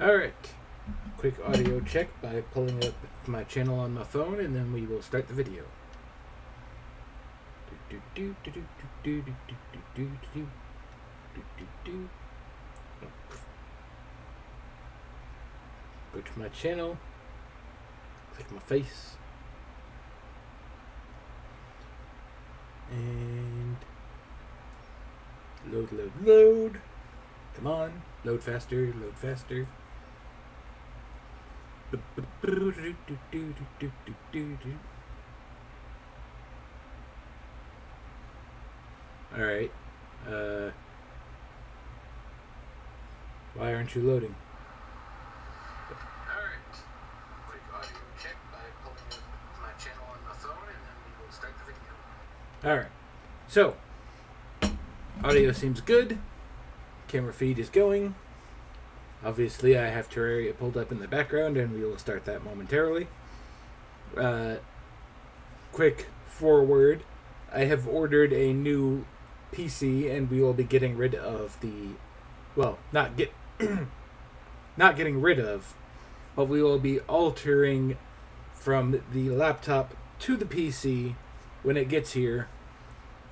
Alright. Quick audio check by pulling up my channel on my phone and then we will start the video. Go to my channel, click my face, and load, load, load. Come on, load faster, load faster. All right. Uh, why aren't you loading? All right. Quick audio check by pulling up my channel on my phone, and then we will start the video. All right. So, audio seems good. Camera feed is going. Obviously, I have Terraria pulled up in the background, and we will start that momentarily. Uh, quick foreword. I have ordered a new PC, and we will be getting rid of the, well, not get, not getting rid of, but we will be altering from the laptop to the PC when it gets here,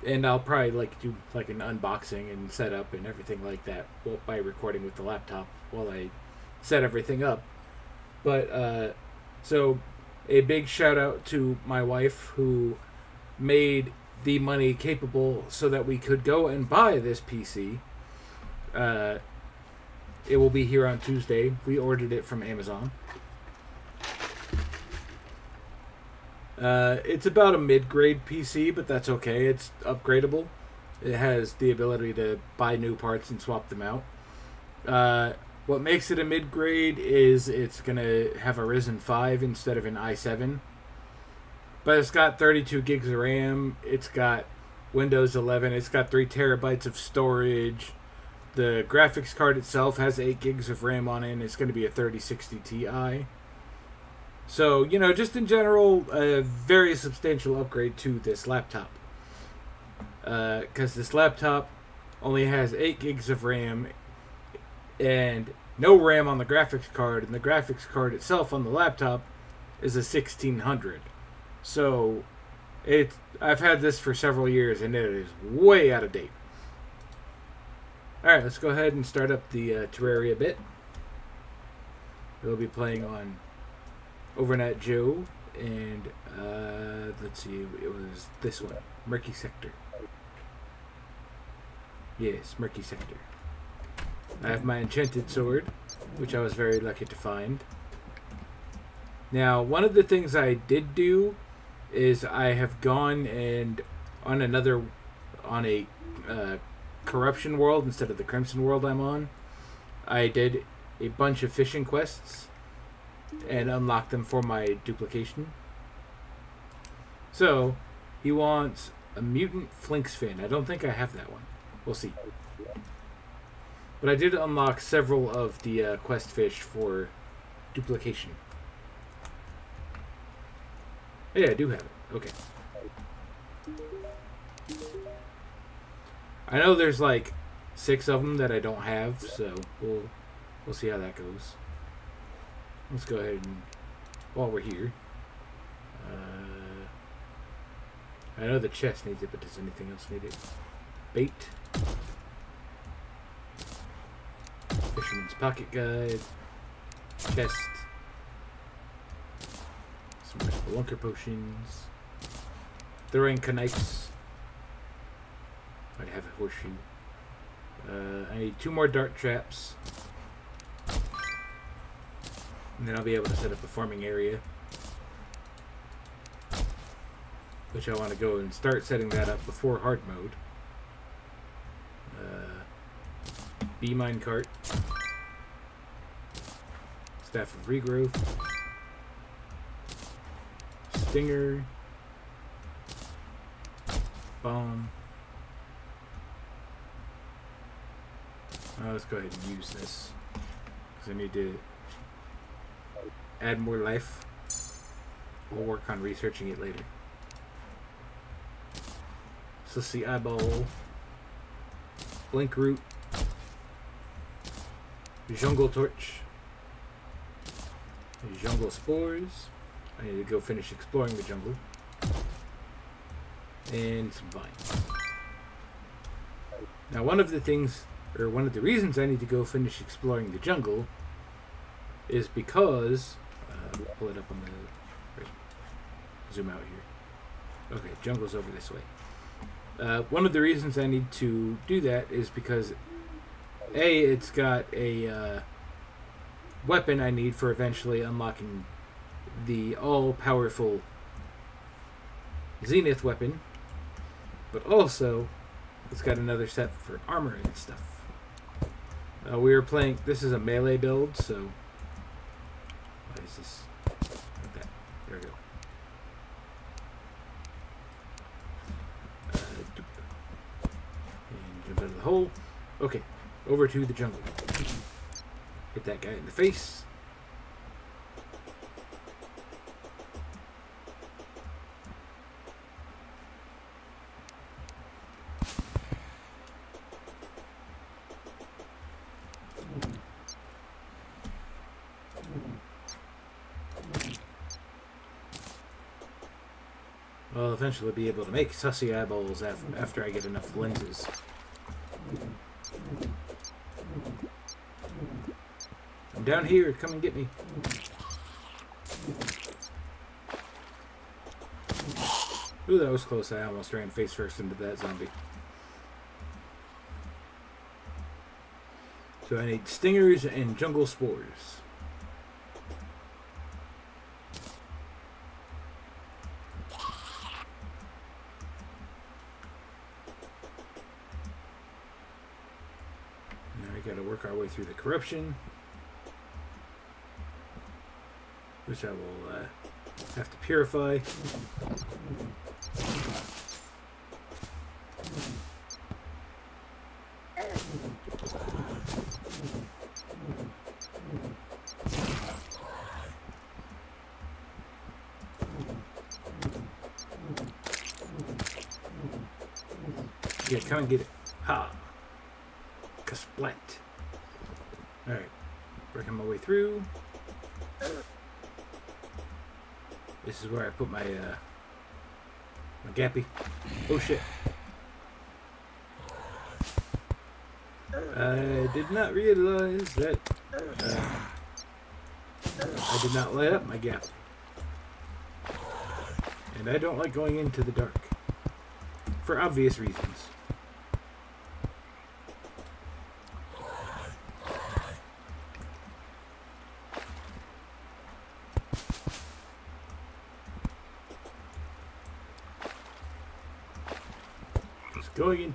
and I'll probably like do like an unboxing and setup and everything like that by recording with the laptop while I set everything up. But uh, so a big shout out to my wife who made the money capable so that we could go and buy this PC. Uh, it will be here on Tuesday. We ordered it from Amazon. Uh, it's about a mid-grade PC, but that's okay. It's upgradable. It has the ability to buy new parts and swap them out. Uh, what makes it a mid-grade is it's gonna have a Ryzen 5 instead of an i7. But it's got 32 gigs of RAM. It's got Windows 11. It's got three terabytes of storage. The graphics card itself has 8 gigs of RAM on it, and it's going to be a 3060 Ti. So, you know, just in general, a very substantial upgrade to this laptop. Because uh, this laptop only has 8 gigs of RAM and no RAM on the graphics card, and the graphics card itself on the laptop is a 1600. So, it I've had this for several years and it is way out of date. Alright, let's go ahead and start up the uh, Terraria bit. We'll be playing on Overnight Joe, and uh, let's see, it was this one, Murky Sector. Yes, Murky Sector. I have my enchanted sword, which I was very lucky to find. Now, one of the things I did do is I have gone and on another, on a uh, corruption world instead of the crimson world I'm on, I did a bunch of fishing quests and unlock them for my duplication. So, he wants a mutant flinx fin. I don't think I have that one. We'll see. But I did unlock several of the uh, quest fish for duplication. Yeah, I do have it. Okay. I know there's like six of them that I don't have, so we'll we'll see how that goes. Let's go ahead and while we're here. Uh, I know the chest needs it, but does anything else need it? Bait. Fisherman's pocket guide. Chest. Some spelunker potions. Throwing knives. I have a horseshoe. Uh, I need two more dart traps. And then I'll be able to set up a farming area. Which I want to go and start setting that up before hard mode. Uh, bee mine cart. Staff of regrowth. Stinger. Bomb. Uh, let's go ahead and use this. Because I need to add more life. We'll work on researching it later. So see, eyeball, blink root, jungle torch, Jungle spores. I need to go finish exploring the jungle. And some vines. Now, one of the things, or one of the reasons I need to go finish exploring the jungle is because. Pull it up on the. zoom out here. Okay, jungle's over this way. Uh, one of the reasons I need to do that is because A, it's got a uh, weapon I need for eventually unlocking the all powerful Zenith weapon, but also it's got another set for armor and stuff. Uh, we were playing, this is a melee build, so. Why is this? Like that. There we go. Uh, and jump out of the hole. Okay, over to the jungle. Hit that guy in the face. I'll eventually be able to make sussy eyeballs after I get enough lenses. Down here. Come and get me. Ooh, that was close. I almost ran face first into that zombie. So I need stingers and jungle spores. Now we gotta work our way through the corruption, which I will uh, have to purify. Yeah, come and get it. Put my, uh, my gappy. Oh shit. I did not realize that uh, I did not light up my gap. And I don't like going into the dark. For obvious reasons.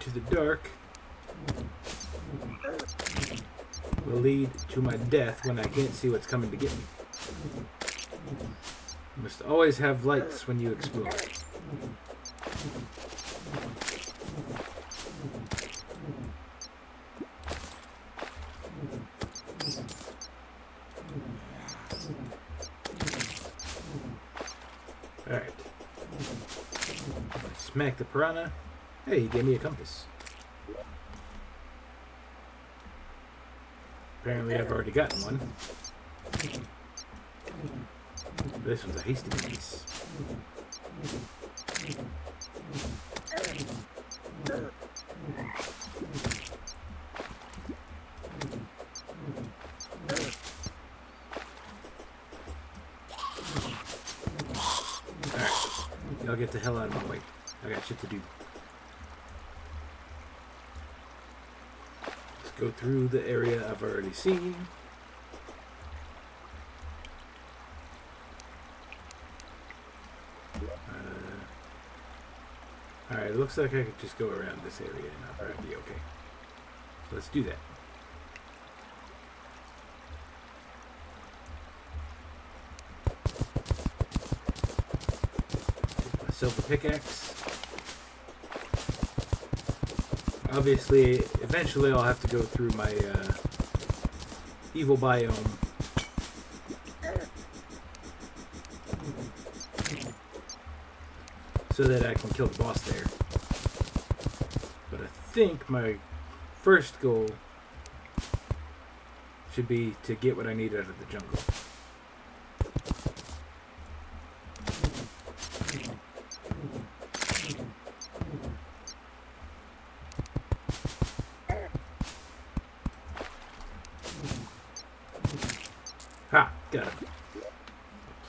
Into the dark will lead to my death when I can't see what's coming to get me. You must always have lights when you explore. Alright. Smack the piranha. Hey, he gave me a compass. Apparently I've already gotten one. This was a hasty piece. Alright. Y'all get the hell out of my way. I got shit to do. Go through the area I've already seen. Uh, Alright, it looks like I could just go around this area and I'll probably be okay. So let's do that. myself a pickaxe. Obviously, eventually I'll have to go through my uh, evil biome. So that I can kill the boss there. But I think my first goal should be to get what I need out of the jungle.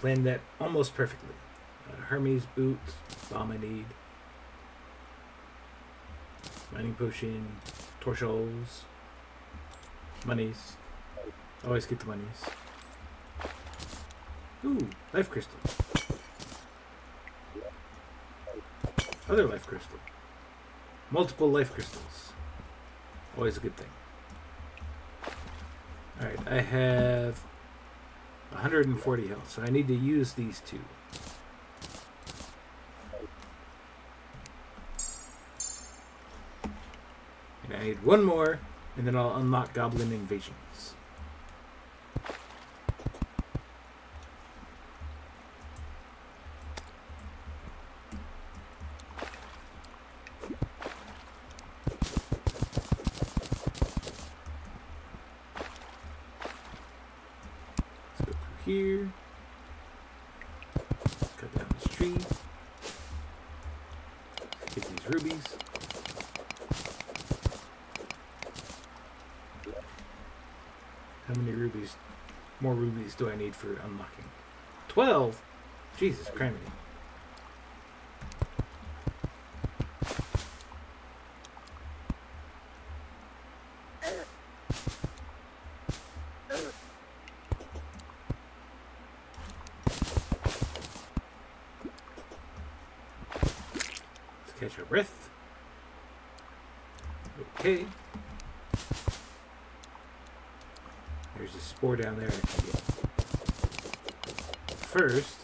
Planned that almost perfectly. Uh, Hermes boots, bomb I need. Mining potion, torsos, monies. Always get the monies. Ooh, life crystal. Other life crystal. Multiple life crystals. Always a good thing. Alright, I have 140 health, so I need to use these two. And I need one more, and then I'll unlock Goblin Invasions. Let's go through here. Cut down this tree. Get these rubies. How many rubies, more unlocking? 12? Jesus Christ. Catch our breath. Okay. There's a spore down there. First,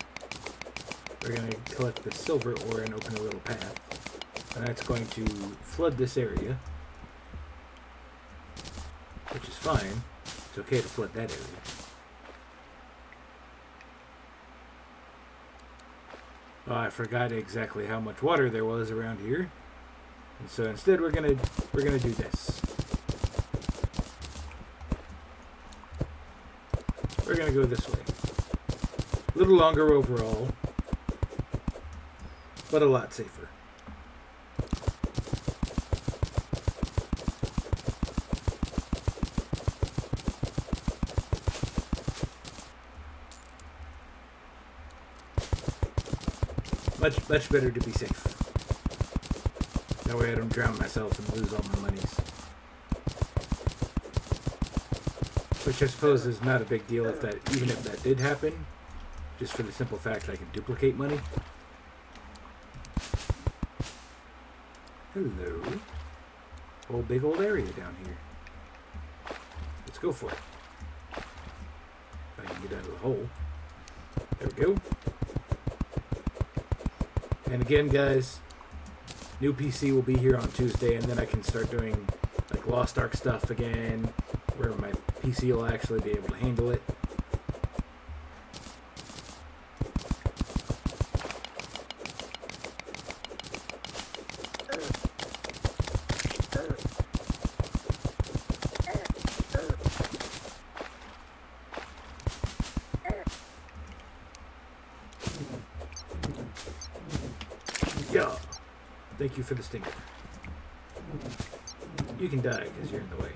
we're going to collect the silver ore and open a little path. And that's going to flood this area. Which is fine. It's okay to flood that area. Oh, I forgot exactly how much water there was around here. And so instead we're gonna we're gonna do this. We're gonna go this way. Little longer overall, but a lot safer. Much much better to be safe. That way I don't drown myself and lose all my monies. Which I suppose is not a big deal if that even if that did happen. Just for the simple fact that I can duplicate money. Hello. Whole big old area down here. Let's go for it. If I can get out of the hole. There we go. And again, guys, new PC will be here on Tuesday, and then I can start doing like Lost Ark stuff again, where my PC will actually be able to handle it. Yeah. Thank you for the stinger. You can die because you're in the way.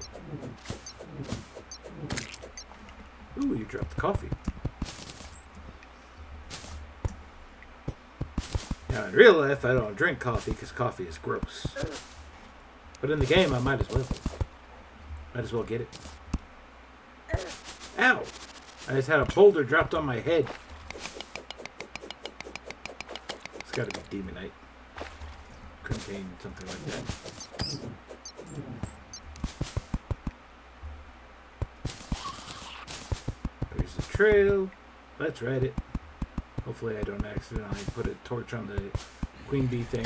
Ooh, you dropped the coffee. Now, in real life, I don't drink coffee because coffee is gross. But in the game, I might as well. Might as well get it. Ow! I just had a boulder dropped on my head. It's gotta be demonite. Contain something like that. There's the trail. Let's ride it. Hopefully I don't accidentally put a torch on the queen bee thing.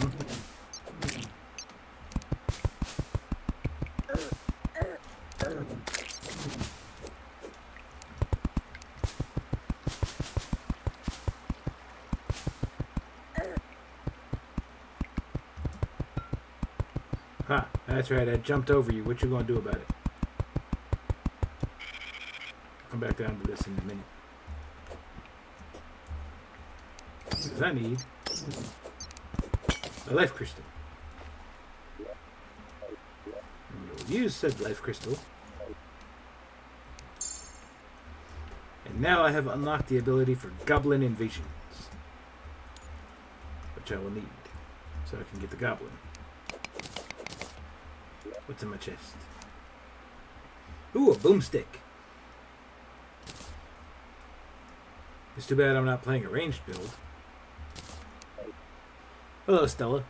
That's right, I jumped over you. What you gonna do about it? Come back down to this in a minute. Because I need a life crystal. Use said life crystal. And Now I have unlocked the ability for Goblin Invasions. Which I will need. So I can get the Goblin. What's in my chest? Ooh, a boomstick. It's too bad I'm not playing a ranged build. Hello, Stella.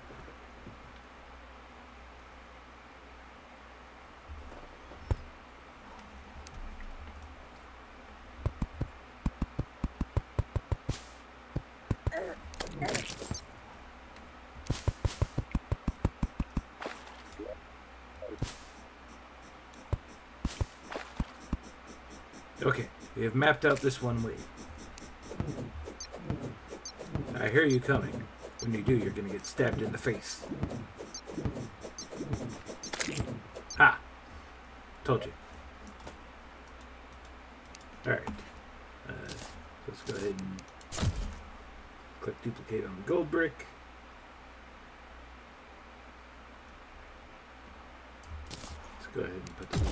Okay, we have mapped out this one way. I hear you coming. When you do, you're gonna get stabbed in the face. Ha! Told you. Alright. Uh, let's go ahead and click duplicate on the gold brick. Let's go ahead and put those in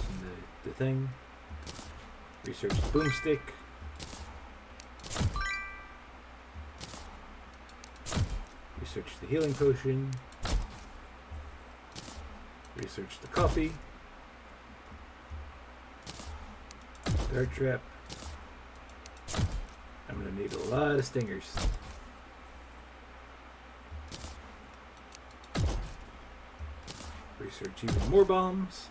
the, the thing. Research the boomstick. Research the healing potion. Research the coffee. Dart trap. I'm gonna need a lot of stingers. Research even more bombs.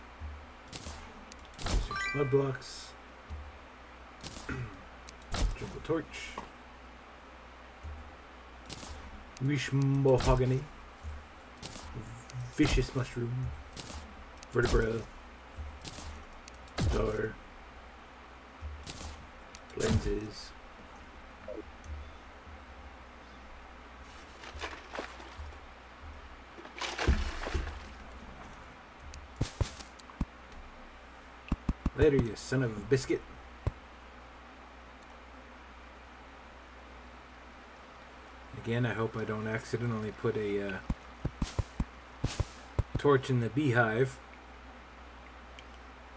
Research mud blocks. Jungle torch. Rich mahogany. Vicious mushroom. Vertebra. Star. Lenses. Later, you son of a biscuit. Again, I hope I don't accidentally put a uh, torch in the beehive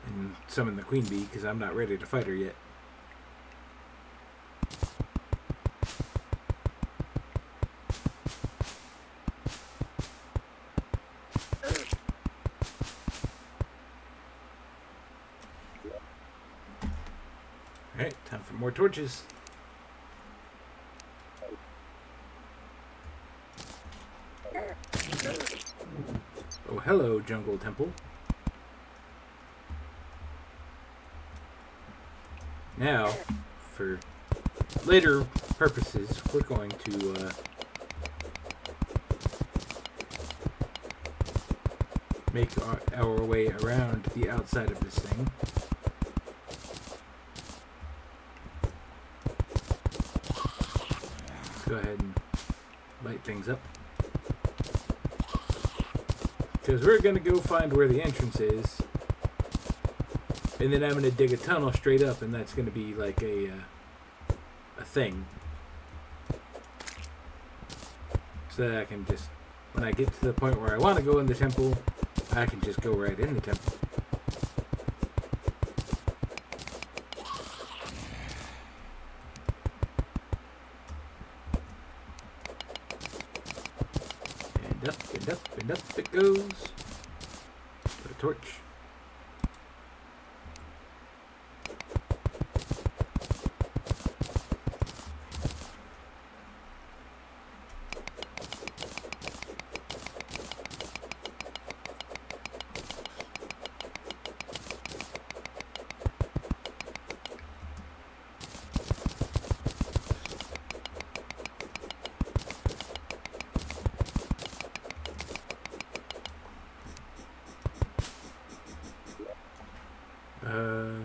and summon the queen bee because I'm not ready to fight her yet. Alright, time for more torches. Oh, hello, Jungle Temple. Now, for later purposes, we're going to uh, make our, our way around the outside of this thing. Let's go ahead and light things up. Because we're going to go find where the entrance is. And then I'm going to dig a tunnel straight up, and that's going to be like a, uh, a thing. So that I can just, when I get to the point where I want to go in the temple, I can just go right in the temple. And up, and up, it goes. Put a torch. Uh,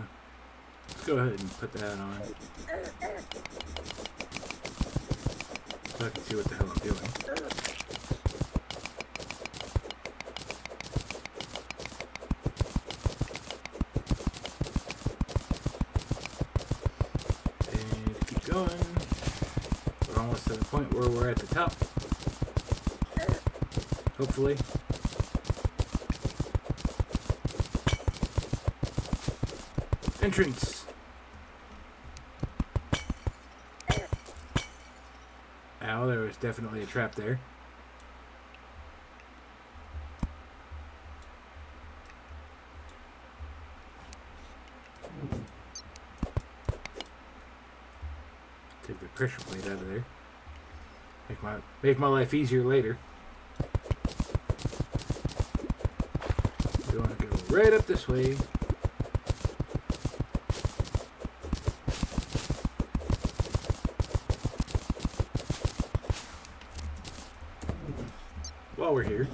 let's and put that on. So I can see what the hell I'm doing. And keep going. We're almost to the point where we're at the top. Hopefully. Entrance. was definitely a trap there. Take the pressure plate out of there. Make my make my life easier later. We want to go right up this way. While we're here.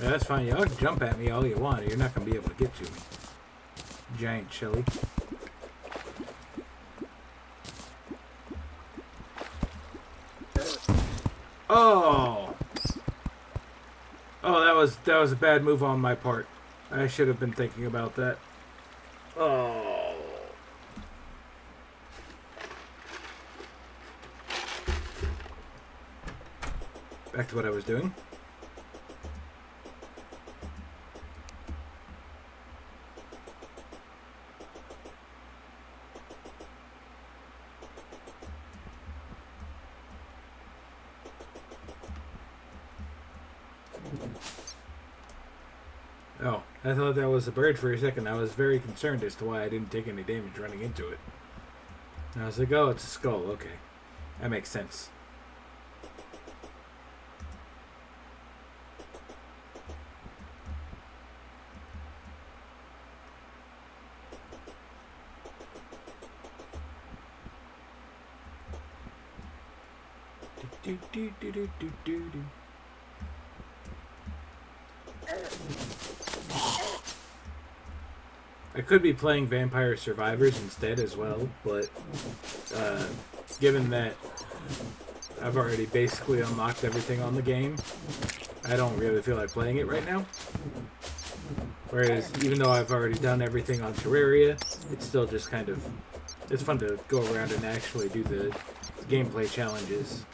Yeah, that's fine. Y'all can jump at me all you want. You're not going to be able to get to me. Giant chili. Oh! Oh, that was that was a bad move on my part. I should have been thinking about that. Oh. Back to what I was doing. Oh, I a bird for a second. I was very concerned as to why I didn't take any damage running into it. And I was like, oh, it's a skull. Okay. That makes sense. Do, do, do, do, do, do, do. I could be playing Vampire Survivors instead as well, but uh, given that I've already basically unlocked everything on the game, I don't really feel like playing it right now. Whereas, even though I've already done everything on Terraria, it's still just kind of... It's fun to go around and actually do the gameplay challenges.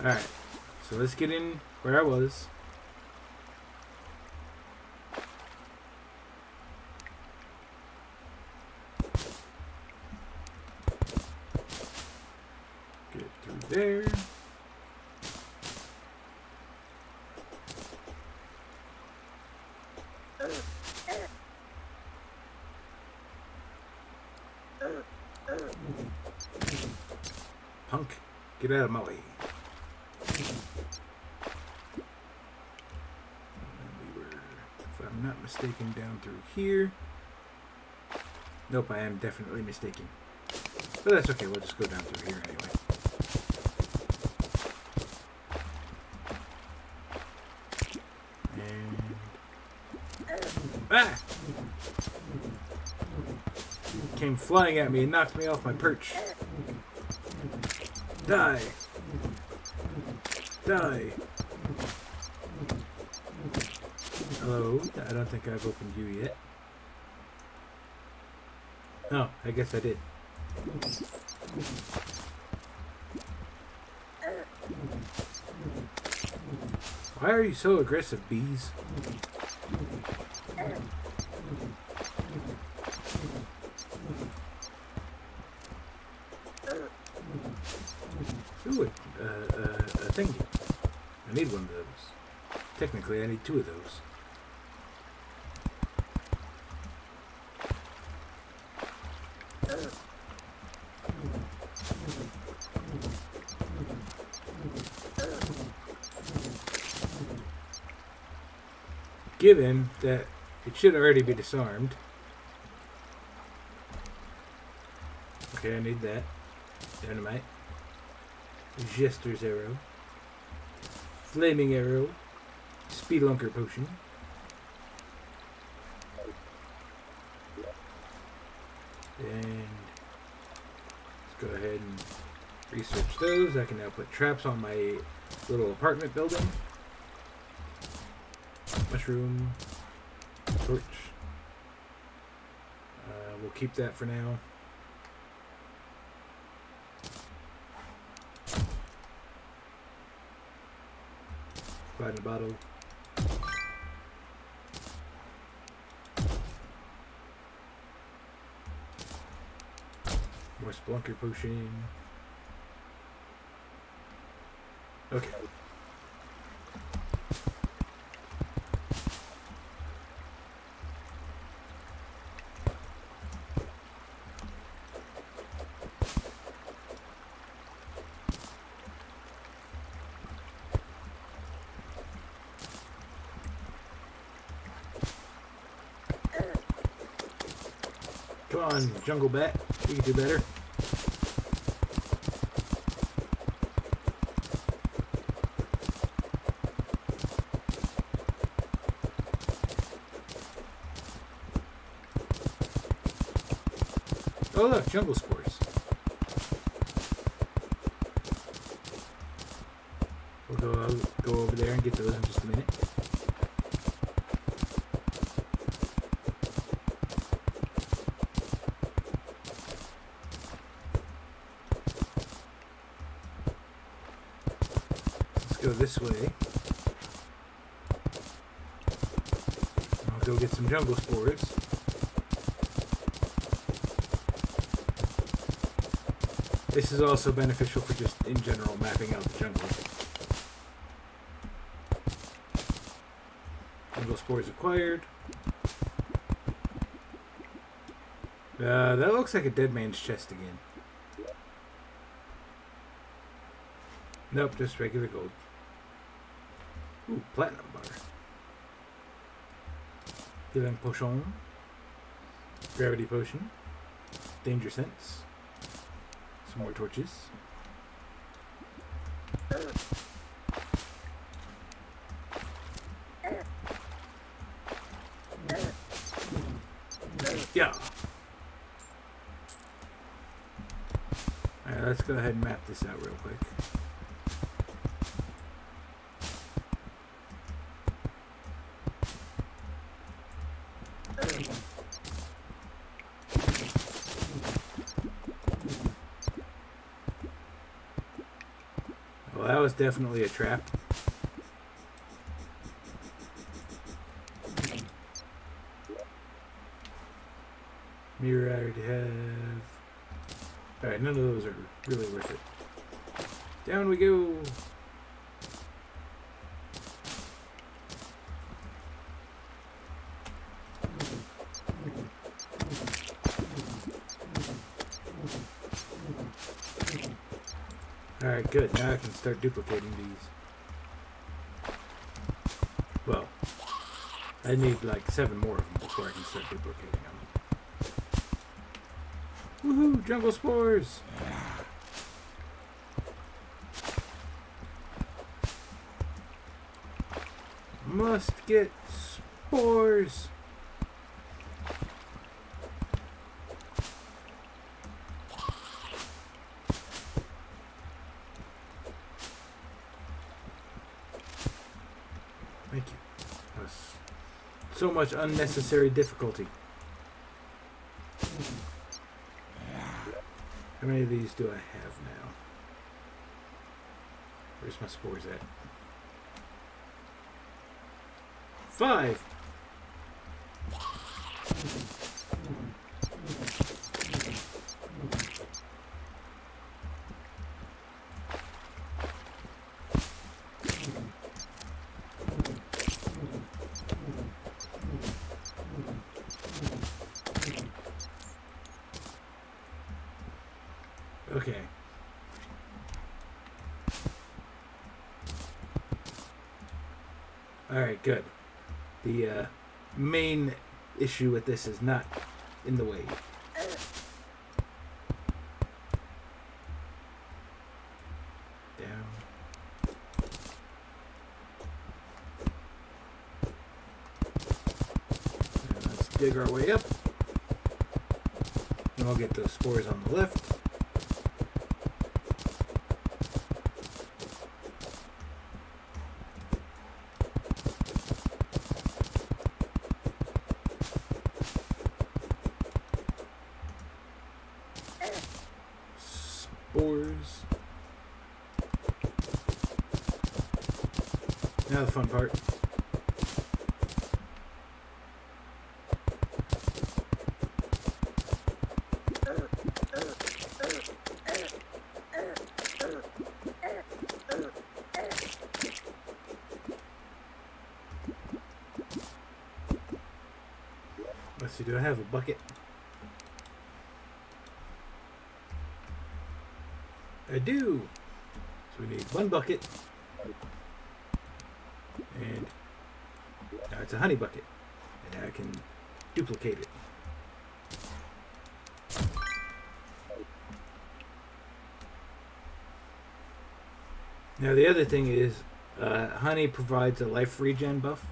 Alright, so let's get in where I was. Get through there. Punk, get out of my way. We were, if I'm not mistaken, down through here. Nope, I am definitely mistaken. But that's okay, we'll just go down through here anyway. Came flying at me and knocked me off my perch. Die! Die! Hello? I don't think I've opened you yet. Oh, I guess I did. Why are you so aggressive, bees? Technically, I need two of those. Given that it should already be disarmed. Okay, I need that. Dynamite. Jester's arrow. Flaming arrow. Spelunker potion. And let's go ahead and research those. I can now put traps on my little apartment building. Mushroom. Torch. Uh, we'll keep that for now. Find a bottle. Spelunker potion. Okay. Come on, Jungle Bat. You can do better. Oh look, jungle spores. We'll go go over there and get those in just a minute. Let's go this way. I'll go get some jungle spores. This is also beneficial for just in general mapping out the jungle. Jungle spores acquired. Uh, that looks like a dead man's chest again. Nope, just regular gold. Ooh, platinum bar. Healing potion. Gravity potion. Danger sense. Some more torches. Yeah. Alright, let's go ahead and map this out real quick. Definitely a trap. Mirror I already have. Alright, none of those are really worth it. Down we go! Alright, good. Now I can start duplicating these. Well, I need like seven more of them before I can start duplicating them. Woohoo! Jungle spores! Must get spores! Thank you. That was so much unnecessary difficulty. How many of these do I have now? Where's my spores at? Five! Okay. Alright, good. The uh, main issue with this is not in the way. Down. Let's dig our way up. And I'll get those spores on the left. Spores. Now fun part. Let's see, do I have a bucket? I do. So we need one bucket. And it's a honey bucket. And I can duplicate it. Now the other thing is, uh, honey provides a life regen buff.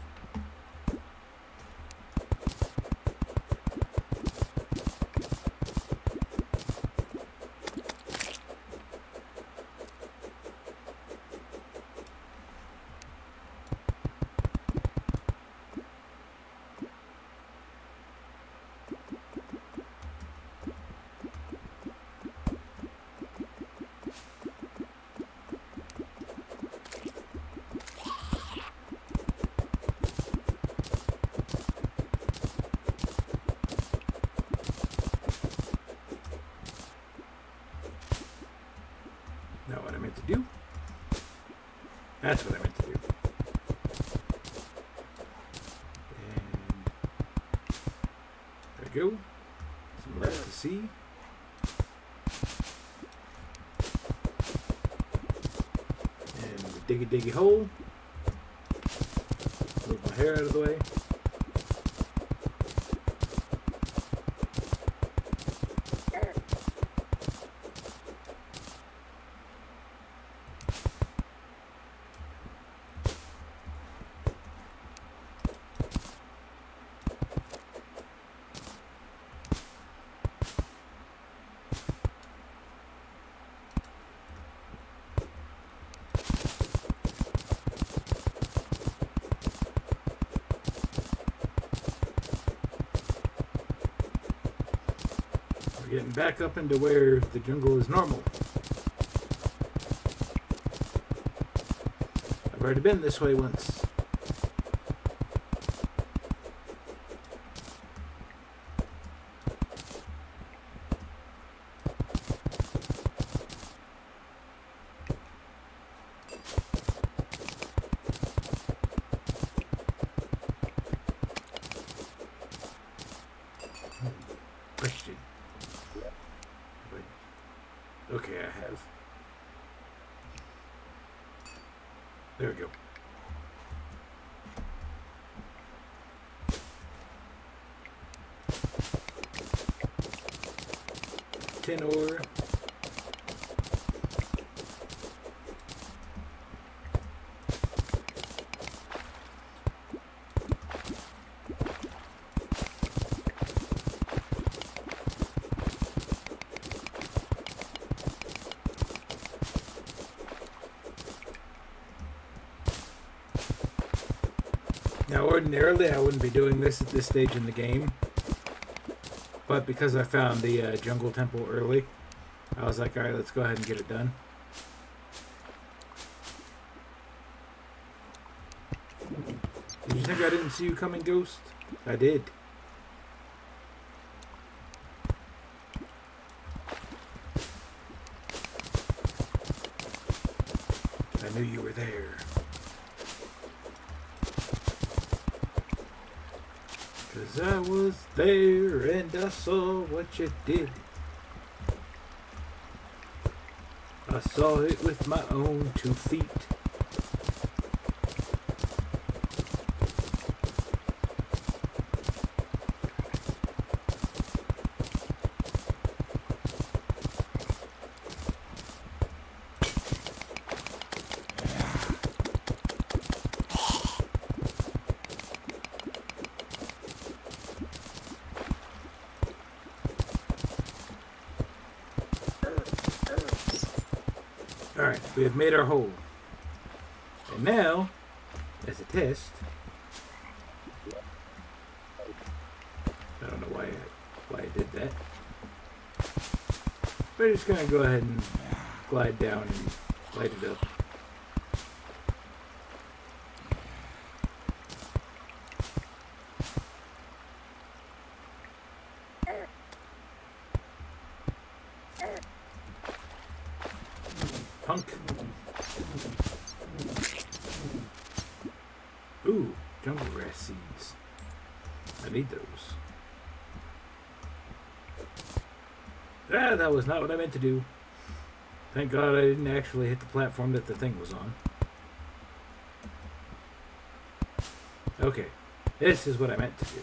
That's what I meant to do. And there we go. Some left to see. And the diggy diggy hole. Move my hair out of the way. Back up into where the jungle is normal. I've already been this way once. Question. Wait. Okay, I have. There we go. Tin ore. Now, ordinarily, I wouldn't be doing this at this stage in the game. But because I found the uh, jungle temple early, I was like, alright, let's go ahead and get it done. Did you think I didn't see you coming, Ghost? I did. There and I saw what you did. I saw it with my own two feet. Alright, we have made our hole. And now, as a test, I don't know why I, why I did that. We're just gonna go ahead and glide down and light it up. punk. Ooh, jungle grass seeds. I need those. Ah, that was not what I meant to do. Thank God I didn't actually hit the platform that the thing was on. Okay, this is what I meant to do.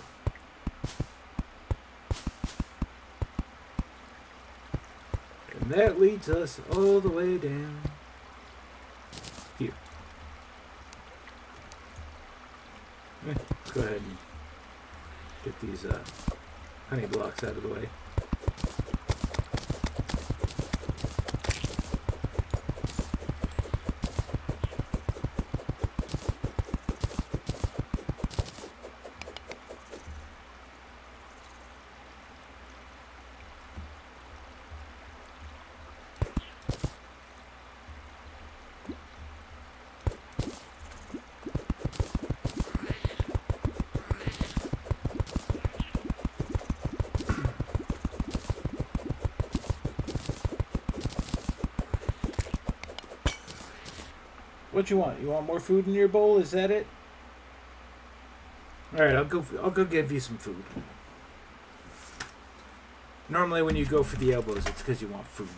And that leads us all the way down here. Eh, let's go ahead and get these uh, honey blocks out of the way. What you want? You want more food in your bowl? Is that it? All right, I'll go. I'll go give you some food. Normally, when you go for the elbows, it's because you want food.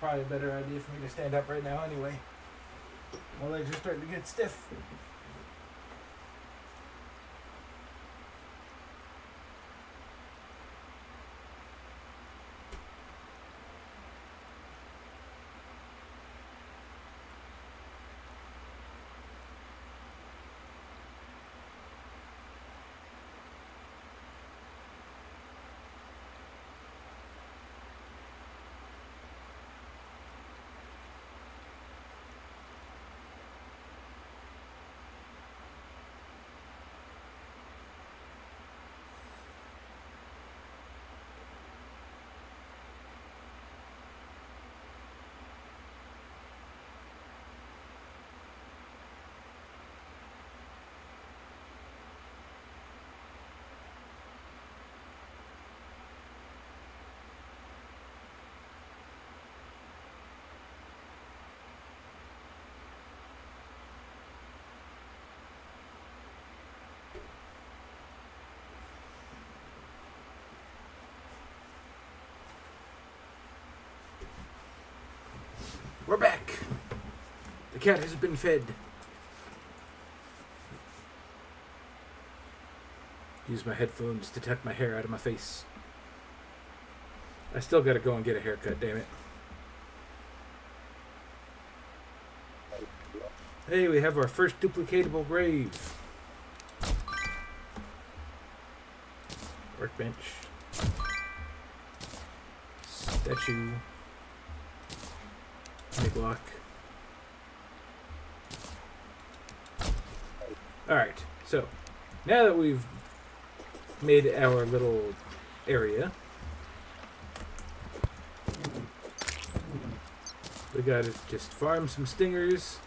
Probably a better idea for me to stand up right now, anyway. My legs are starting to get stiff. We're back. The cat has been fed. Use my headphones to tuck my hair out of my face. I still gotta go and get a haircut, damn it. Hey, we have our first duplicatable grave. Workbench. Statue block. Alright, so now that we've made our little area, we gotta just farm some stingers,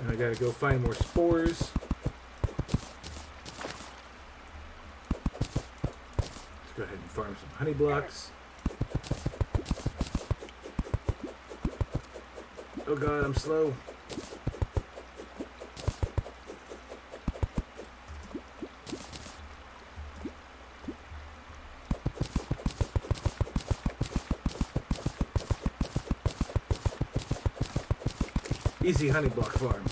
and I gotta go find more spores. Let's go ahead and farm some honey blocks. Oh god, I'm slow. Easy honey block farm.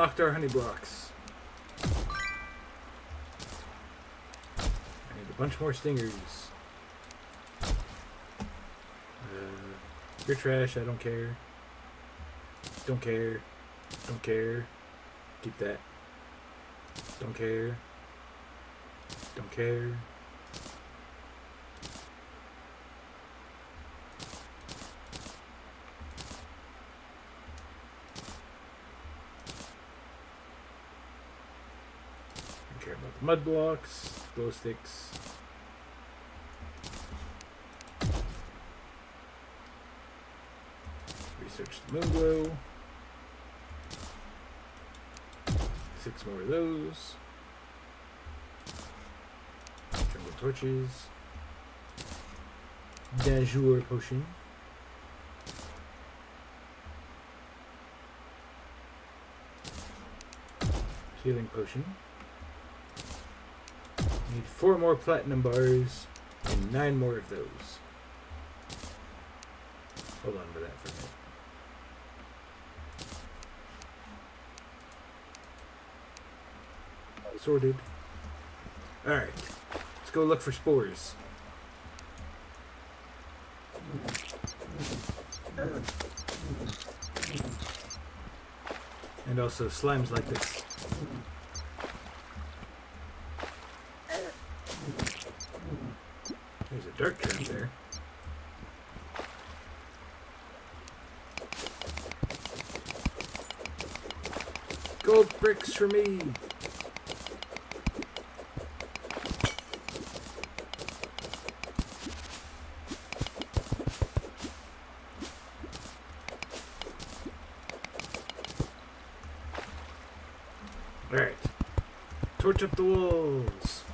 Unlocked our honey blocks. I need a bunch more stingers. Uh, you're trash, I don't care. Don't care. Don't care. Keep that. Don't care. Don't care. Don't care about the mud blocks, glow sticks. Research the moon glow. Six more of those. Jungle torches. Dajour potion. Healing potion. Need four more platinum bars and nine more of those. Hold on to that for a minute. Sorted. Alright. Let's go look for spores. And also slimes like this. There's a dart trap there. Gold bricks for me! Alright. Torch up the walls.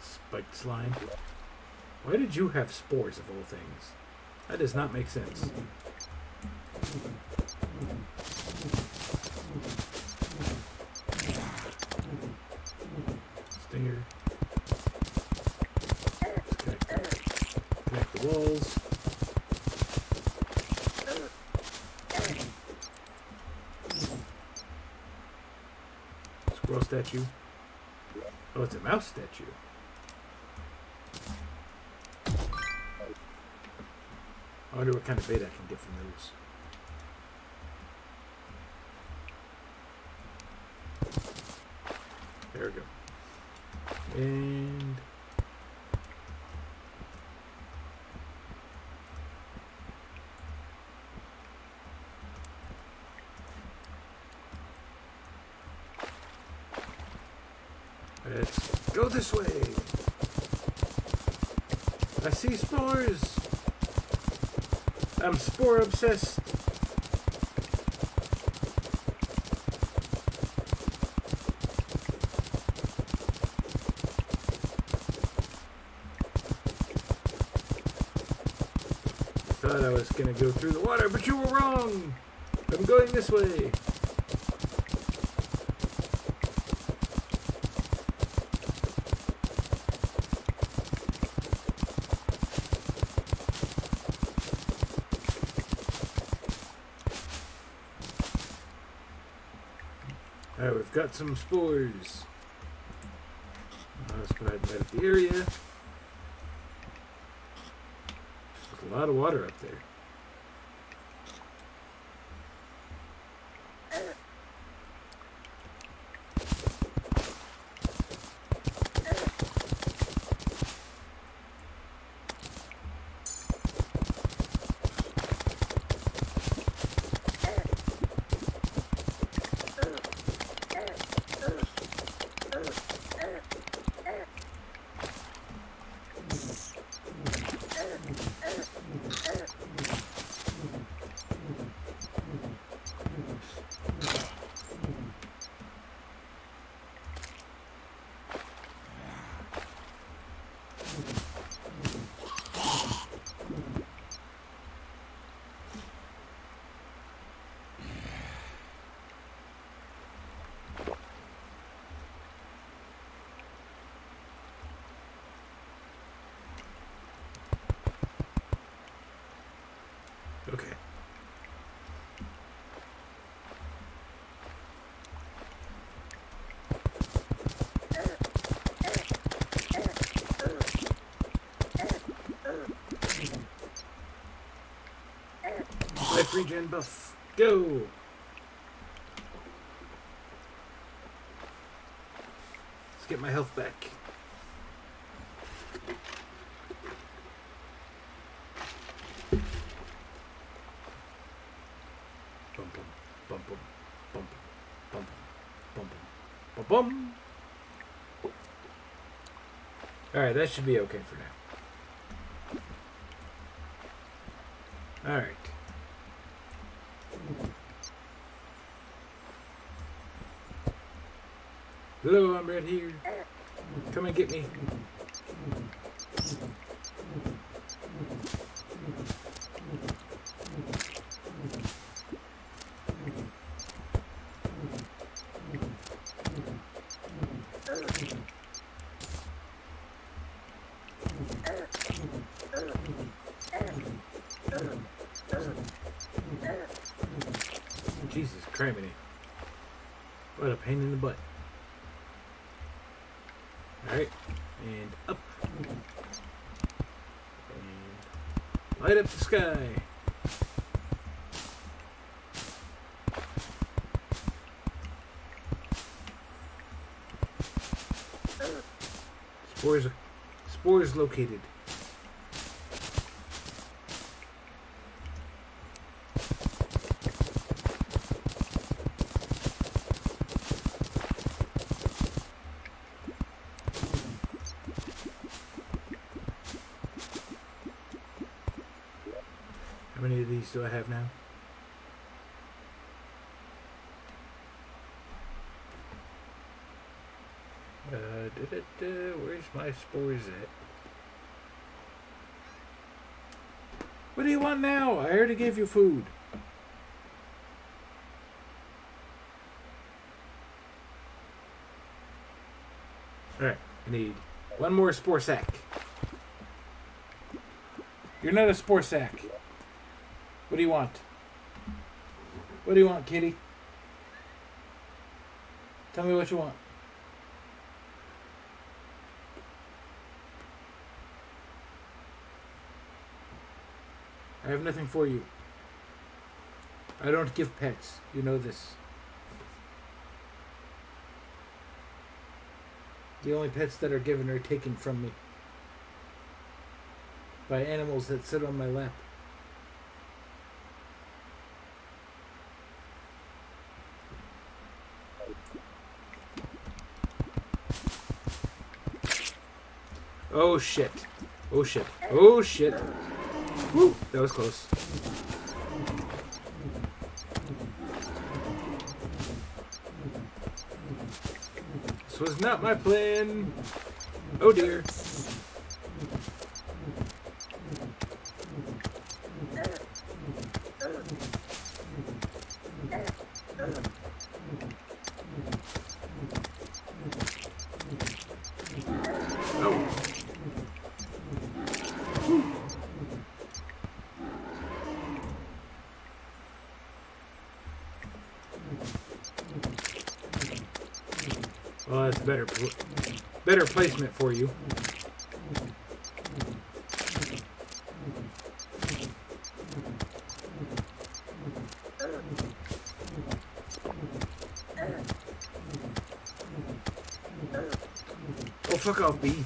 Spiked slime. Why did you have spores of all things? That does not make sense. Stinger. Connect, connect the walls. Squirrel statue. Oh, it's a mouse statue. I wonder what kind of bait I can get from those. There we go. And let's go this way. I see spores. I'm spore obsessed. Thought I was gonna go through the water, but you were wrong. I'm going this way. Alright, we've got some spores. Let's ahead and light up the area. There's a lot of water up there. Regen buff. Go! Let's get my health back. Bum bum bum bum bum bum bum bum bum. All right, that should be okay for now. All right. Hello, I'm right here. Come and get me. guy. Spores, spores located. Where's is it? What do you want now? I already gave you food. Alright, I need one more spore sack. You're not a spore sack. What do you want? What do you want, kitty? Tell me what you want. I have nothing for you. I don't give pets. You know this. The only pets that are given are taken from me by animals that sit on my lap. Oh shit. Oh shit. Oh shit. Woo, that was close. This was not my plan. Oh dear. Better placement for you. Oh, fuck off, B.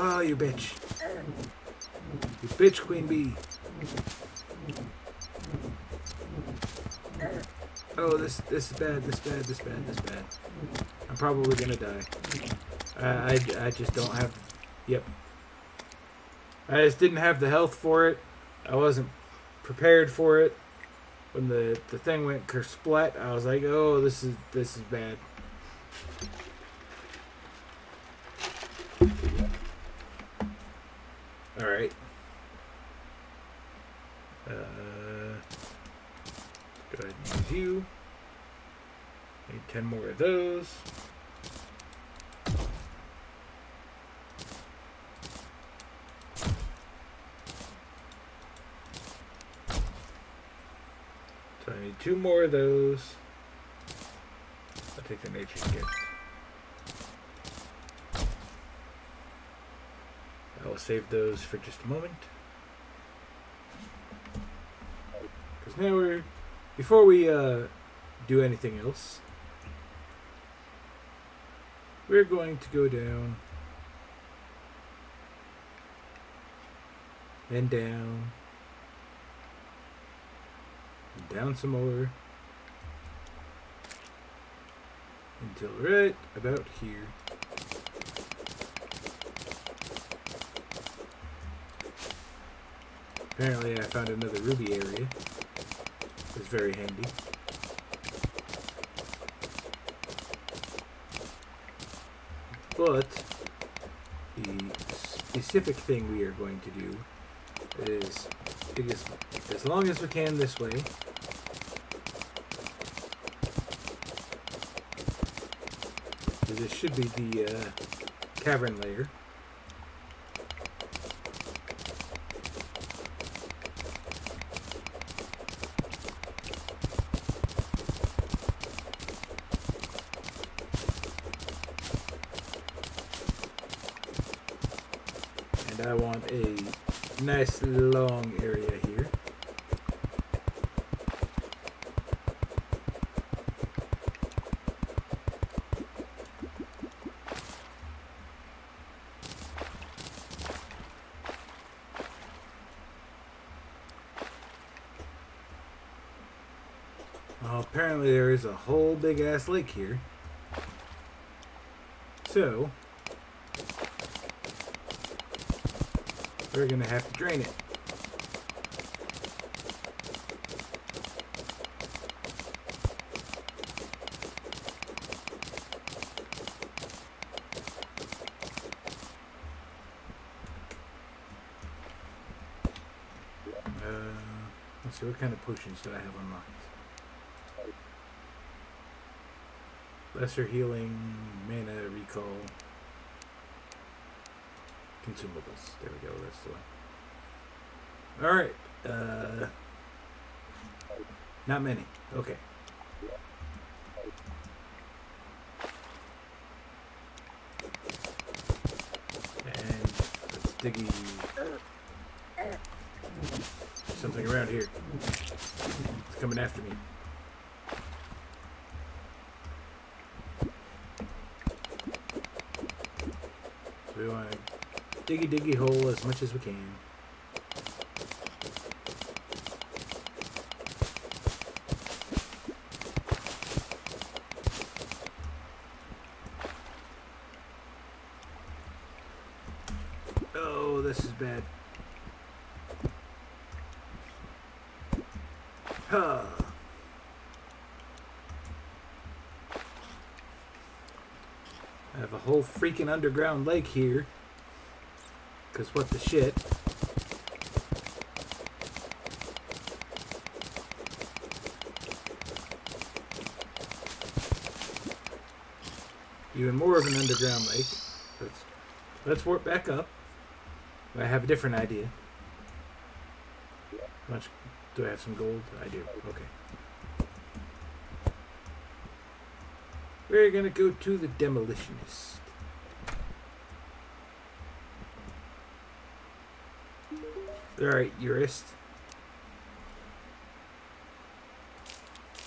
Oh, you bitch. Bitch, Queen Bee. Oh, this this is bad, this bad, this bad, this bad. I'm probably gonna die. I, I, I just don't have... Yep. I just didn't have the health for it. I wasn't prepared for it. When the, the thing went kersplat, I was like, oh, this is this is bad. Alright. Uh, go ahead and use you. Need 10 more of those. So I need two more of those. take the nature gift. I will save those for just a moment. Because now we're... Before we uh, do anything else, we're going to go down and down and down some more until right about here. Apparently I found another ruby area. It's very handy. But the specific thing we are going to do is dig as, as long as we can this way. This should be the uh, cavern layer. And I want a nice long area here. Well, apparently there is a whole big ass lake here. So, we're gonna have to drain it. Uh, let's see, what kind of potions do I have unlocked? Lesser healing, mana recall, consumables. There we go. That's the one. All right. Uh, not many. Okay. And let's diggy something around here. It's coming after me. Diggy diggy hole as much as we can. Oh, this is bad. Huh. I have a whole freaking underground lake here. Because what the shit? Even more of an underground lake. Let's, let's warp back up. I have a different idea. How much do I have some gold? I do. Okay. We're gonna go to the demolitionist. Alright, Eurist.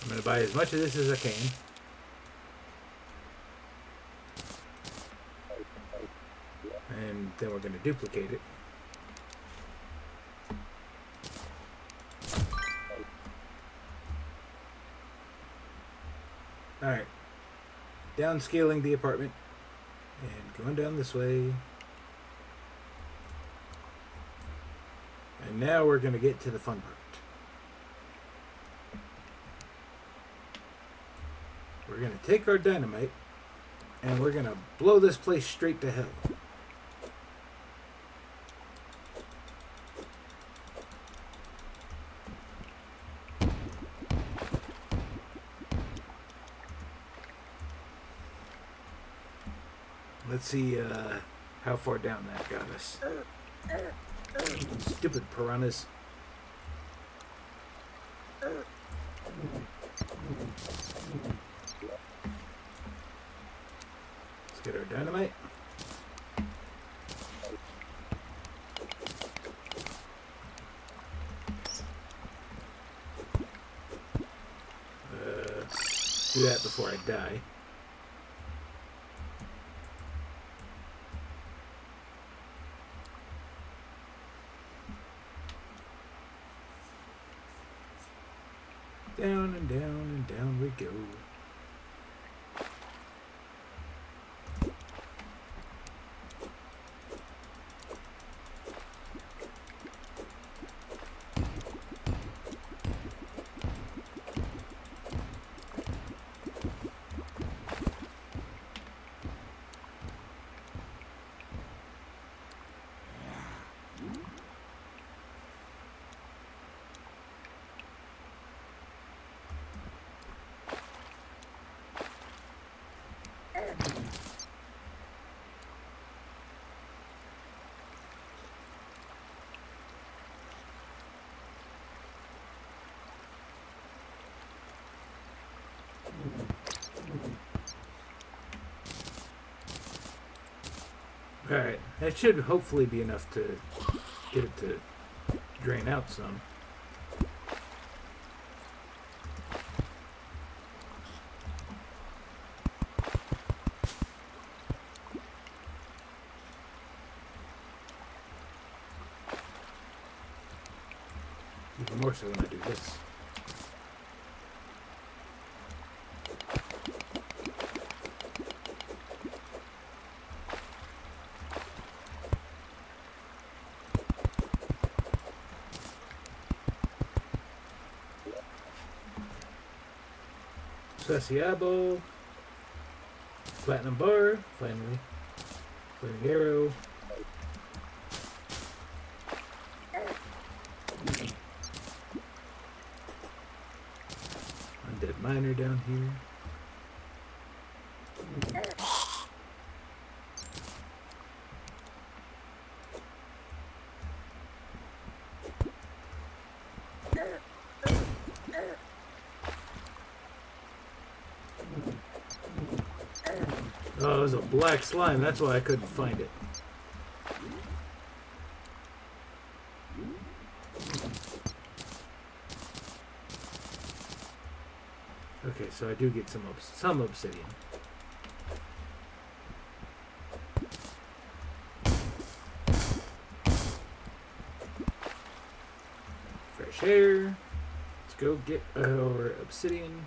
I'm gonna buy as much of this as I can. And then we're gonna duplicate it. Alright. Downscaling the apartment. And going down this way. And now we're going to get to the fun part. We're going to take our dynamite and we're going to blow this place straight to hell. Let's see uh, how far down that got us. Stupid piranhas. Let's Get our dynamite. Uh, do that before I die. Down and down and down we go. Alright, that should hopefully be enough to get it to drain out some. Even more so when I do this. Saciabo. Platinum bar, finally. Flaming arrow. Undead miner down here. Oh, it was a black slime. That's why I couldn't find it. Okay, so I do get some some obsidian. Fresh air. Let's go get our obsidian.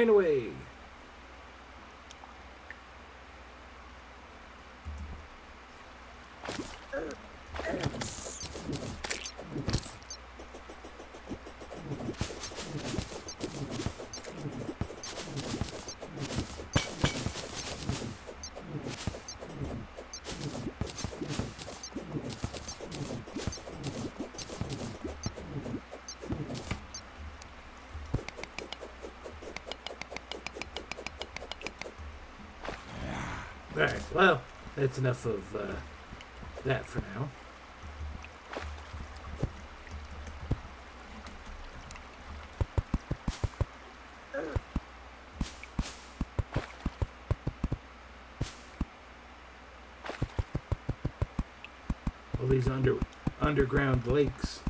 Drain away. That's enough of uh, that for now. All these under underground lakes.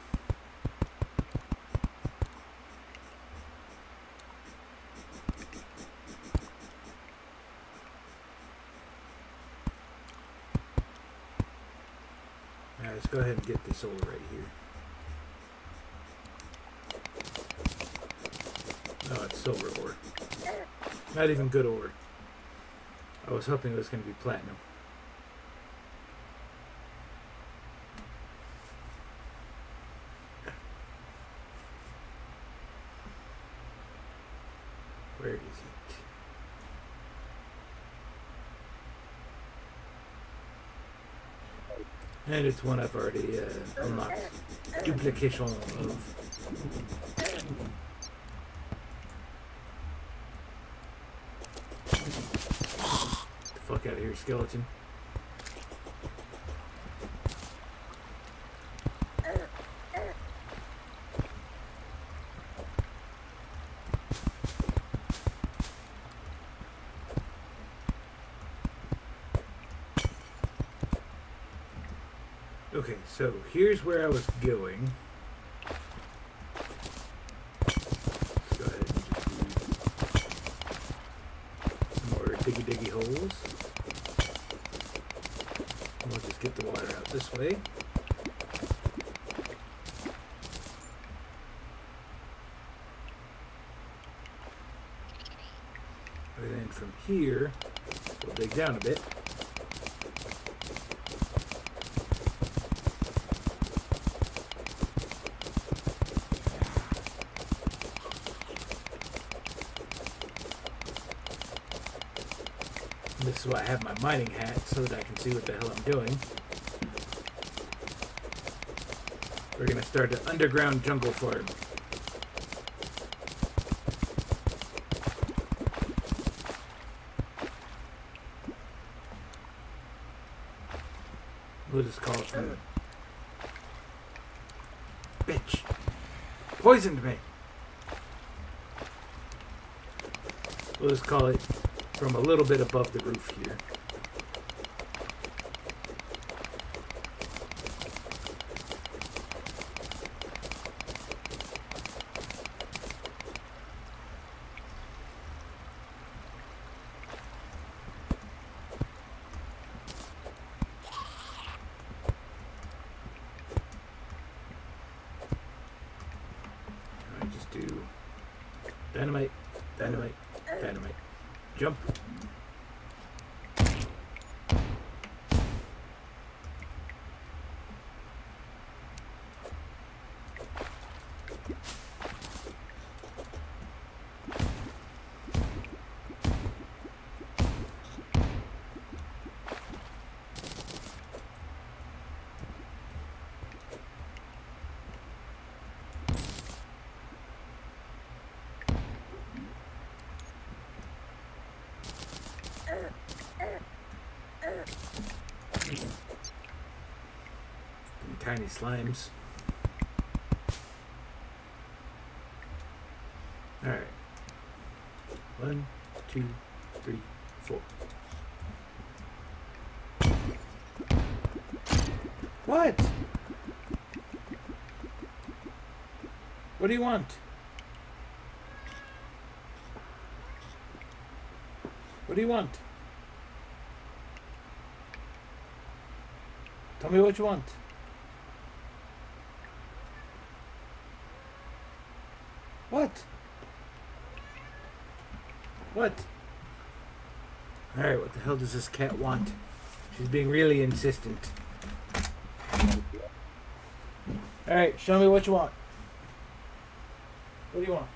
Alright, let's go ore right here. Oh, it's silver ore. Not even good ore. I was hoping it was going to be platinum. Where is it? And it's one I've already uh, unlocked. Duplication of. the fuck out of here, skeleton. Okay, so here's where I was going. Let's go ahead and just do some more diggy diggy holes. We'll just get the water out this way. And then from here, we'll dig down a bit. This is why I have my mining hat, so that I can see what the hell I'm doing. We're gonna start an underground jungle farm. We'll just call it from Bitch. Poisoned me. We'll just call it from a little bit above the roof here. I just do dynamite, dynamite. Jump. Tiny slimes. Alright. One, two, three, four. What? What do you want? What do you want? Tell me what you want. What? What? Alright, what the hell does this cat want? She's being really insistent. Alright, show me what you want. What do you want?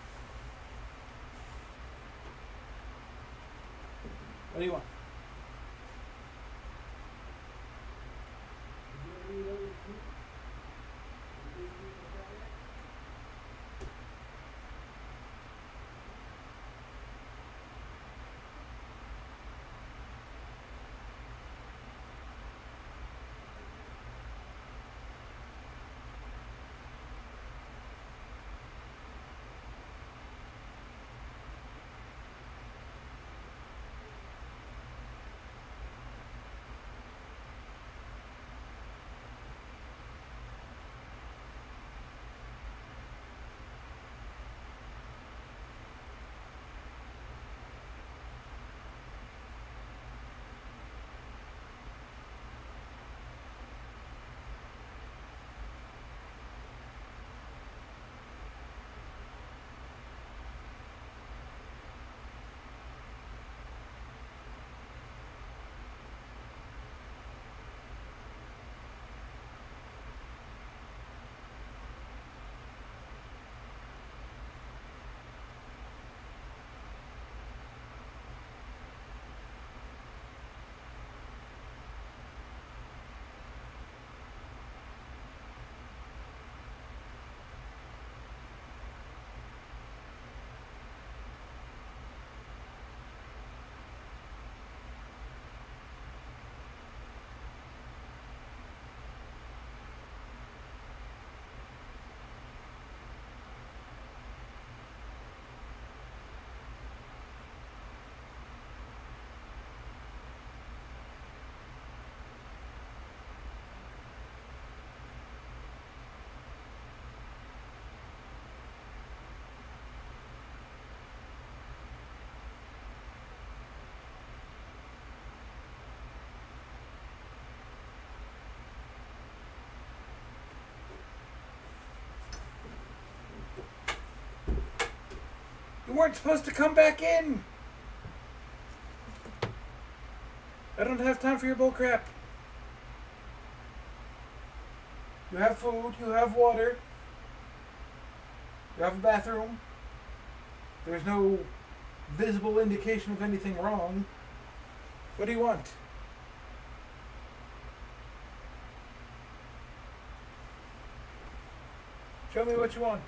You weren't supposed to come back in! I don't have time for your bullcrap. You have food, you have water, you have a bathroom. There's no visible indication of anything wrong. What do you want? Show me what you want.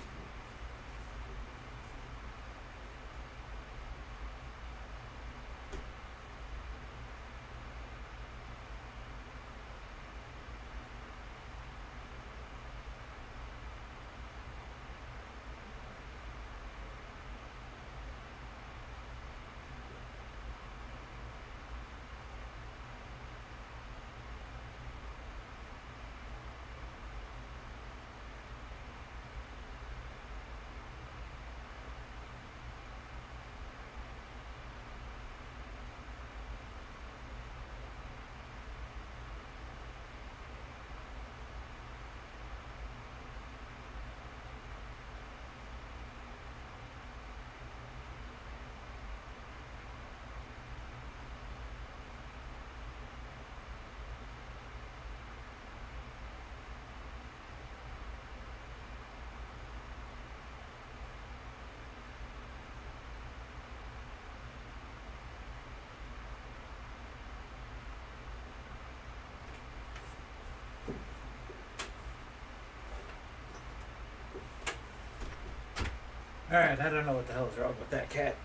Alright, I don't know what the hell is wrong with that cat.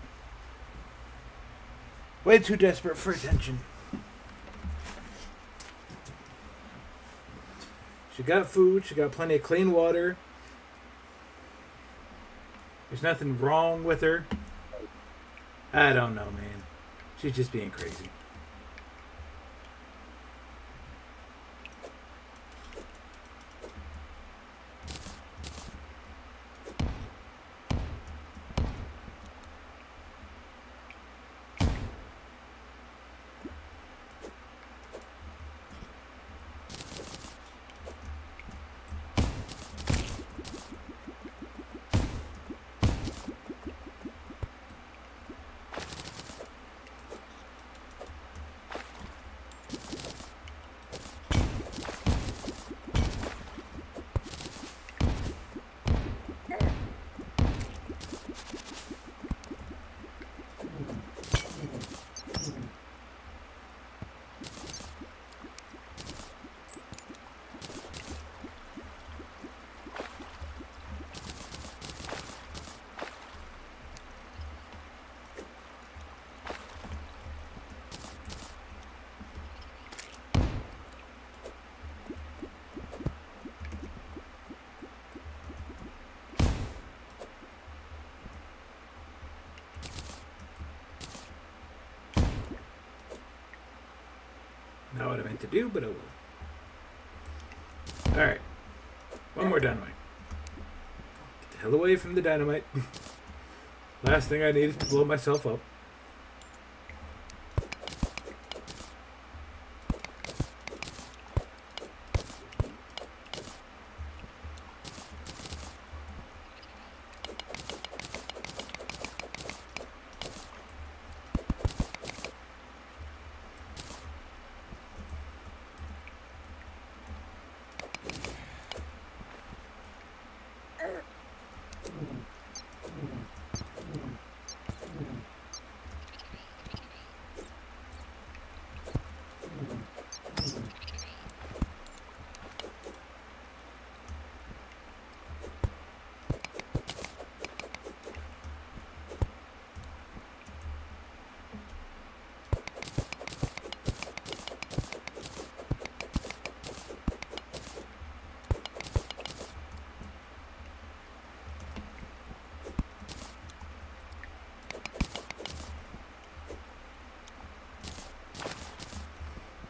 Way too desperate for attention. She got food, she got plenty of clean water. There's nothing wrong with her. I don't know, man. She's just being crazy. Do, but I will. Alright. One more dynamite. Get the hell away from the dynamite. Last thing I need is to blow myself up.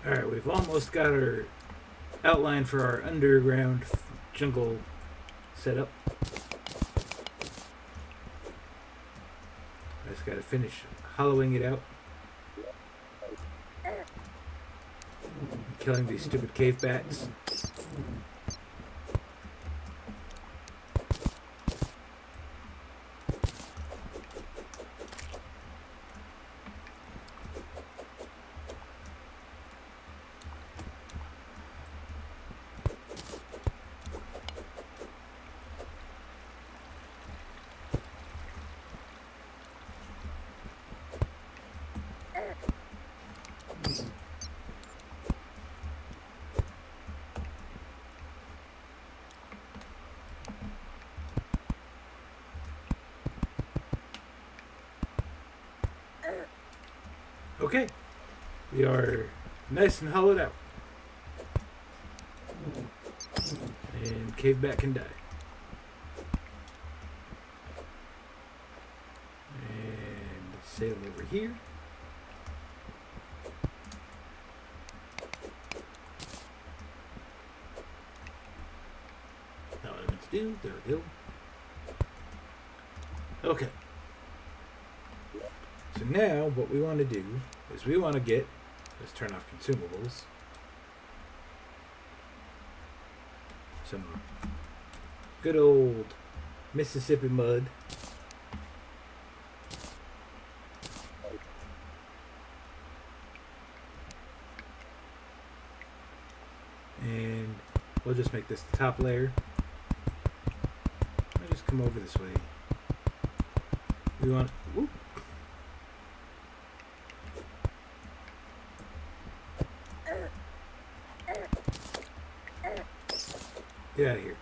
Alright, we've almost got our outline for our underground jungle setup. I just gotta finish hollowing it out. Killing these stupid cave bats. Okay. We are nice and hollowed out. And cave back and die. And sail over here. Not what I meant to do. There we go. Okay. So now what we want to do is we want to get, let's turn off consumables, some good old Mississippi mud. And we'll just make this the top layer. I'll just come over this way. We want, whoop, Get out of here.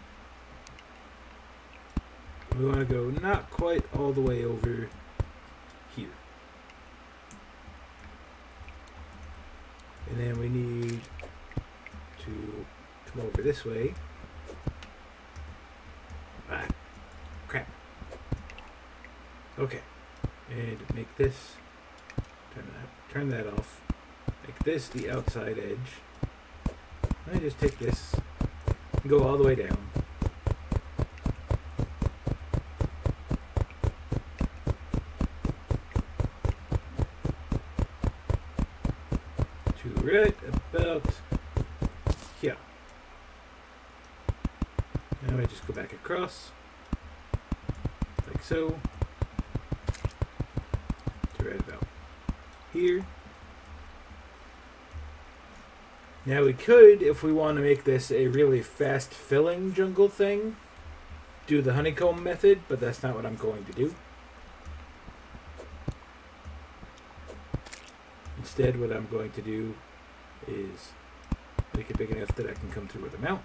We want to go not quite all the way over here. And then we need to come over this way. Ah, crap. Okay. And make this, turn that, turn that off. Make this the outside edge. Me just take this go all the way down. To right about here. Now I just go back like so, to right about here. Now we could, if we want to make this a really fast filling jungle thing, do the honeycomb method, but that's not what I'm going to do. Instead, what I'm going to do is make it big enough that I can come through with a mount.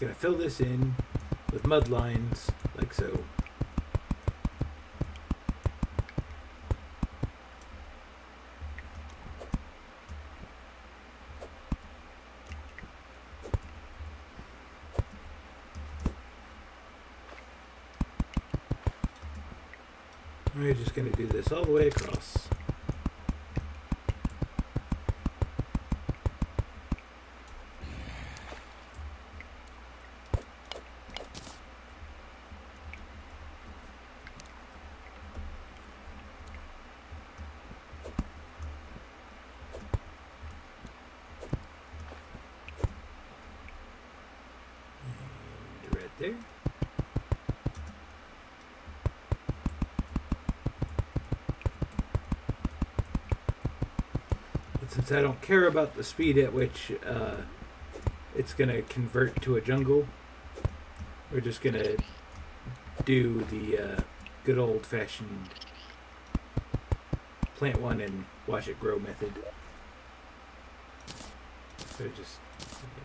going to fill this in with mud lines like so. We're just going to do this all the way across. there. But since I don't care about the speed at which uh, it's going to convert to a jungle, we're just going to do the uh, good old fashioned plant one and watch it grow method. So just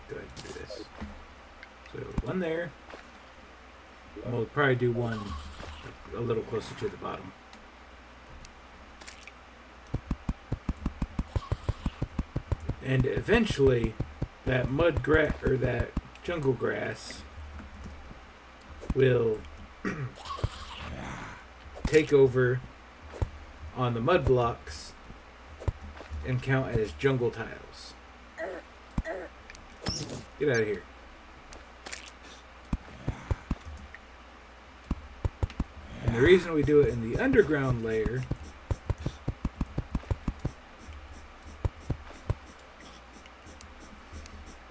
go ahead and do this. So one there. We'll probably do one a little closer to the bottom. And eventually, that mud grass or that jungle grass will take over on the mud blocks and count as jungle tiles. Get out of here. And the reason we do it in the underground layer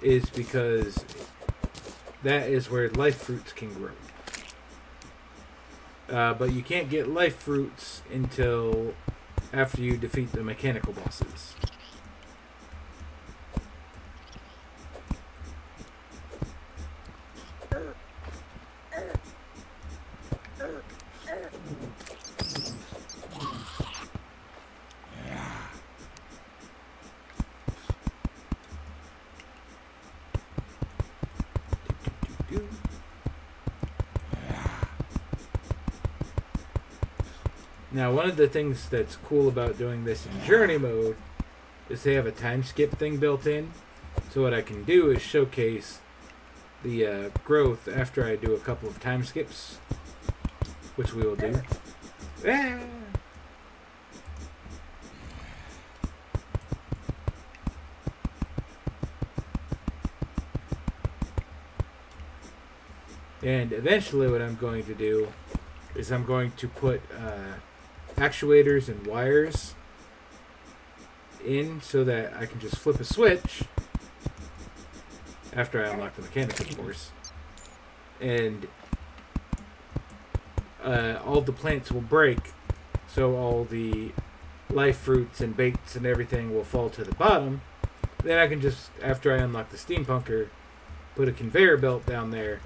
is because that is where life fruits can grow. Uh, but you can't get life fruits until after you defeat the mechanical bosses. Now, one of the things that's cool about doing this in journey mode is they have a time skip thing built in. So what I can do is showcase the uh, growth after I do a couple of time skips, which we will do. Ah! And eventually what I'm going to do is I'm going to put uh, actuators and wires in so that I can just flip a switch after I unlock the mechanic, of course. And uh, all the plants will break, so all the life fruits and baits and everything will fall to the bottom. Then I can just, after I unlock the steampunker, put a conveyor belt down there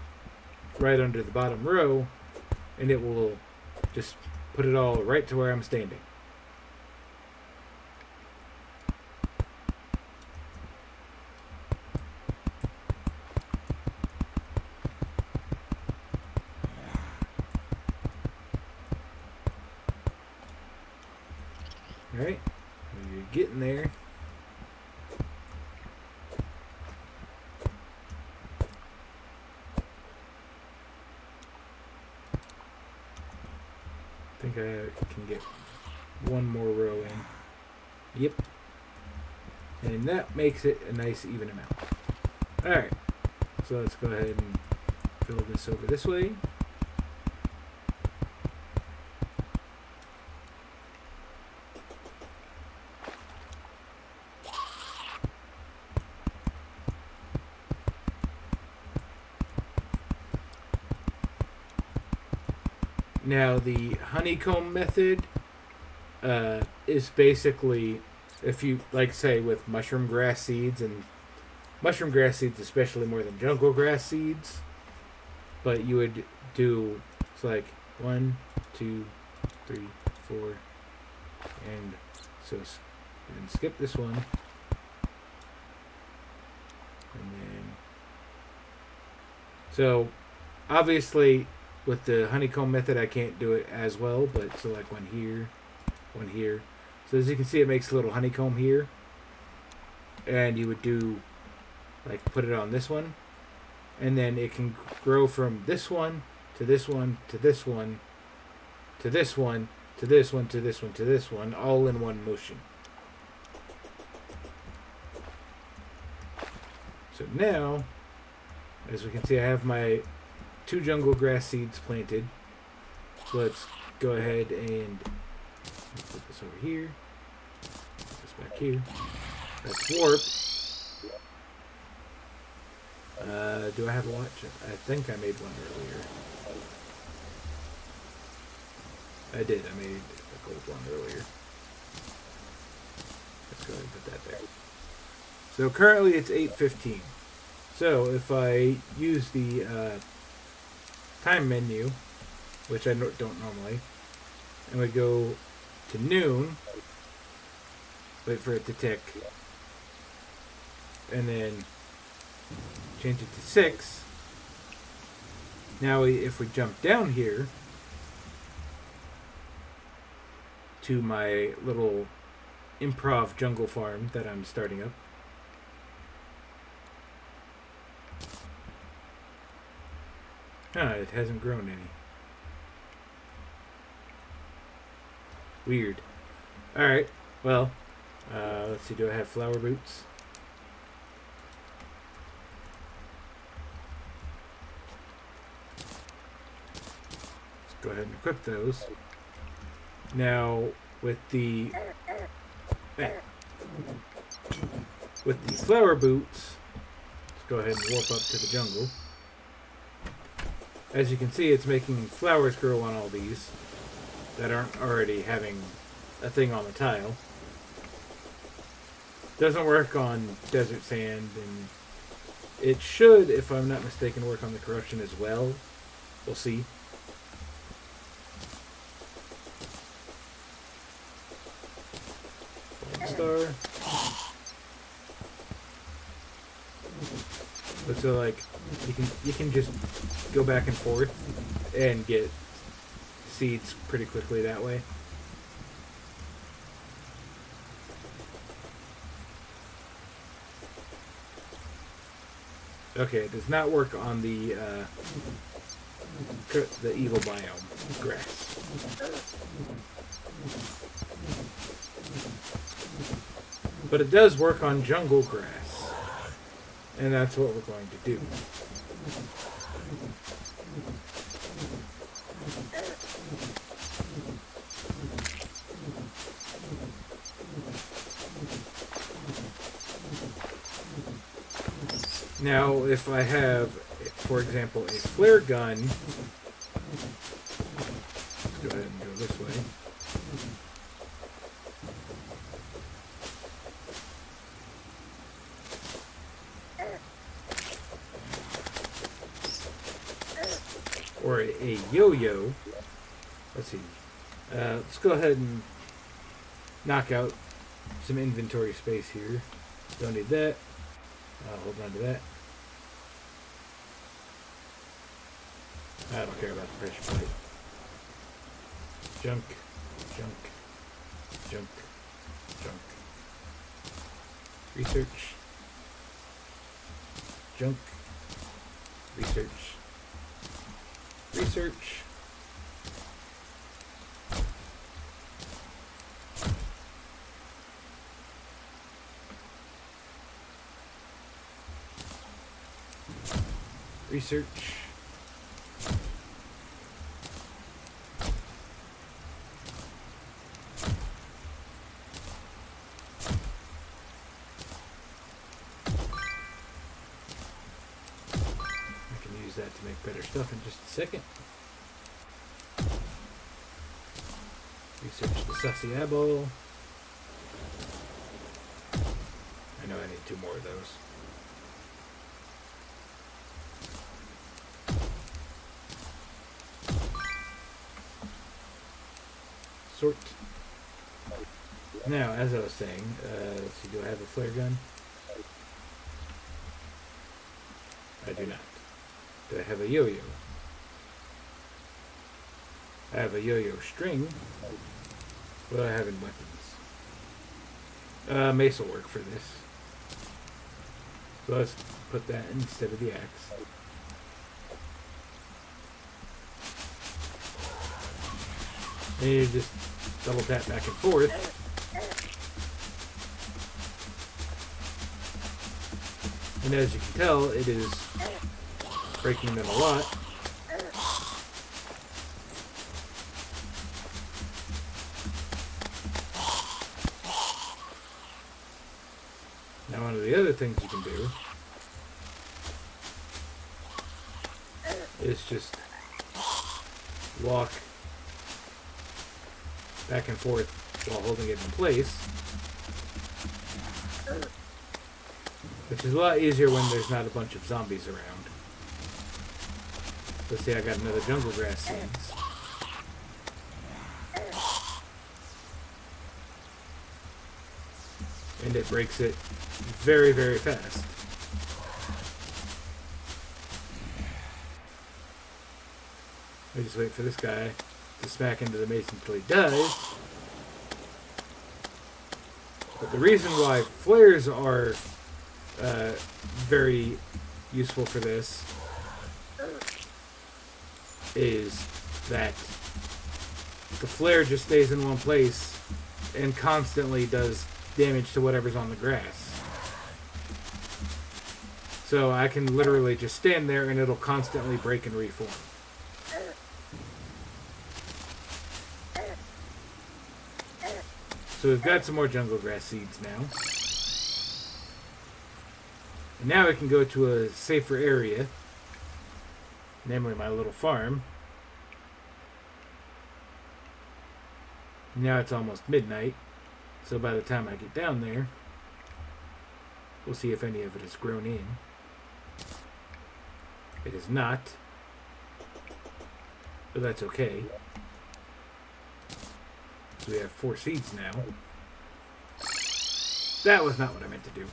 right under the bottom row, and it will just put it all right to where I'm standing. Alright, you're getting there. I think I can get one more row in. Yep. And that makes it a nice even amount. Alright, so let's go ahead and fill this over this way. Now, the honeycomb method uh, is basically if you, like, say, with mushroom grass seeds, and mushroom grass seeds, especially more than jungle grass seeds, but you would do, it's like one, two, three, four, and so and skip this one, and then so obviously with the honeycomb method, I can't do it as well, but so like one here, one here. So as you can see, it makes a little honeycomb here. And you would do, like, put it on this one. And then it can grow from this one to this one to this one to this one to this one to this one to this one, all in one motion. So now, as we can see, I have my two jungle grass seeds planted. So let's go ahead and put this over here. Put this back here. That's warp. Uh, do I have a watch? I think I made one earlier. I did. I made a gold one earlier. Let's go ahead and put that there. So currently it's 8.15. So if I use the uh, time menu, which I don't normally, and we go to noon, wait for it to tick, and then change it to 6. Now if we jump down here to my little improv jungle farm that I'm starting up, Huh, it hasn't grown any. Weird. Alright, well, uh, let's see, do I have flower boots? Let's go ahead and equip those. Now, with the... Eh, with the flower boots, let's go ahead and warp up to the jungle. As you can see, it's making flowers grow on all these that aren't already having a thing on the tile. Doesn't work on desert sand, and it should, if I'm not mistaken, work on the corruption as well. We'll see. Star. But so like you can you can just go back and forth and get seeds pretty quickly that way. Okay, it does not work on the uh, the evil biome grass. But it does work on jungle grass. And that's what we're going to do. Now, if I have, for example, a flare gun, let's go ahead and go this way. Or a, yo-yo. Let's see. Uh, let's go ahead and knock out some inventory space here. Don't need that. Hold on to that. I don't care about the pressure plate. Junk, junk, junk, junk. Research. Junk. Research. Research. Research. I can use that to make better stuff in just a second. Research the apple. I know I need two more of those. Sort. Now, as I was saying, uh, let's see, do I have a flare gun? I do not. Do I have a yo-yo? I have a yo-yo string. What do I have in weapons? Uh, mace will work for this. So let's put that instead of the axe. And you just double tap back and forth. And as you can tell, it is breaking them a lot. Now one of the other things you can do is just walk back and forth while holding it in place. Which is a lot easier when there's not a bunch of zombies around. Let's see, I got another jungle grass seeds. And it breaks it very, very fast. I just wait for this guy to smack into the mason until he dies. But the reason why flares are uh, very useful for this is that the flare just stays in one place and constantly does damage to whatever's on the grass. So I can literally just stand there and it'll constantly break and reform. So we've got some more jungle grass seeds now. And now we can go to a safer area, namely my little farm. Now it's almost midnight, so by the time I get down there, we'll see if any of it has grown in. It is not, but that's okay. We have four seeds now. That was not what I meant to do.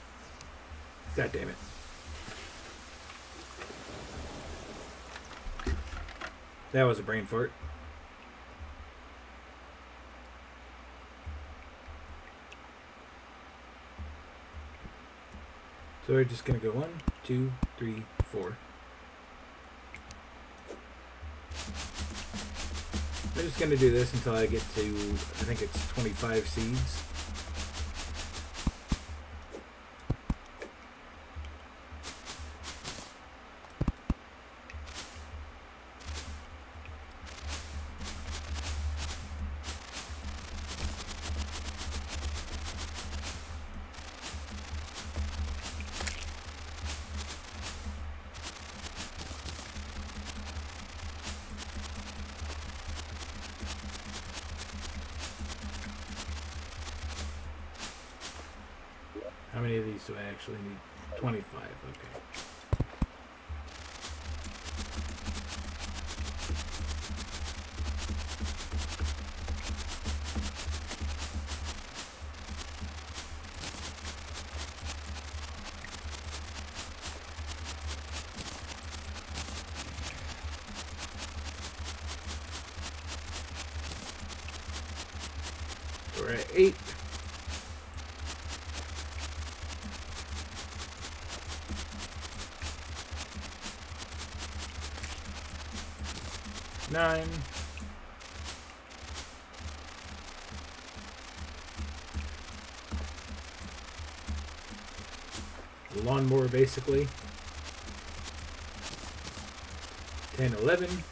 God damn it. That was a brain fart. So we're just gonna go one, two, three, four. Just going to do this until I get to, I think it's 25 seeds. Basically. 10, 11.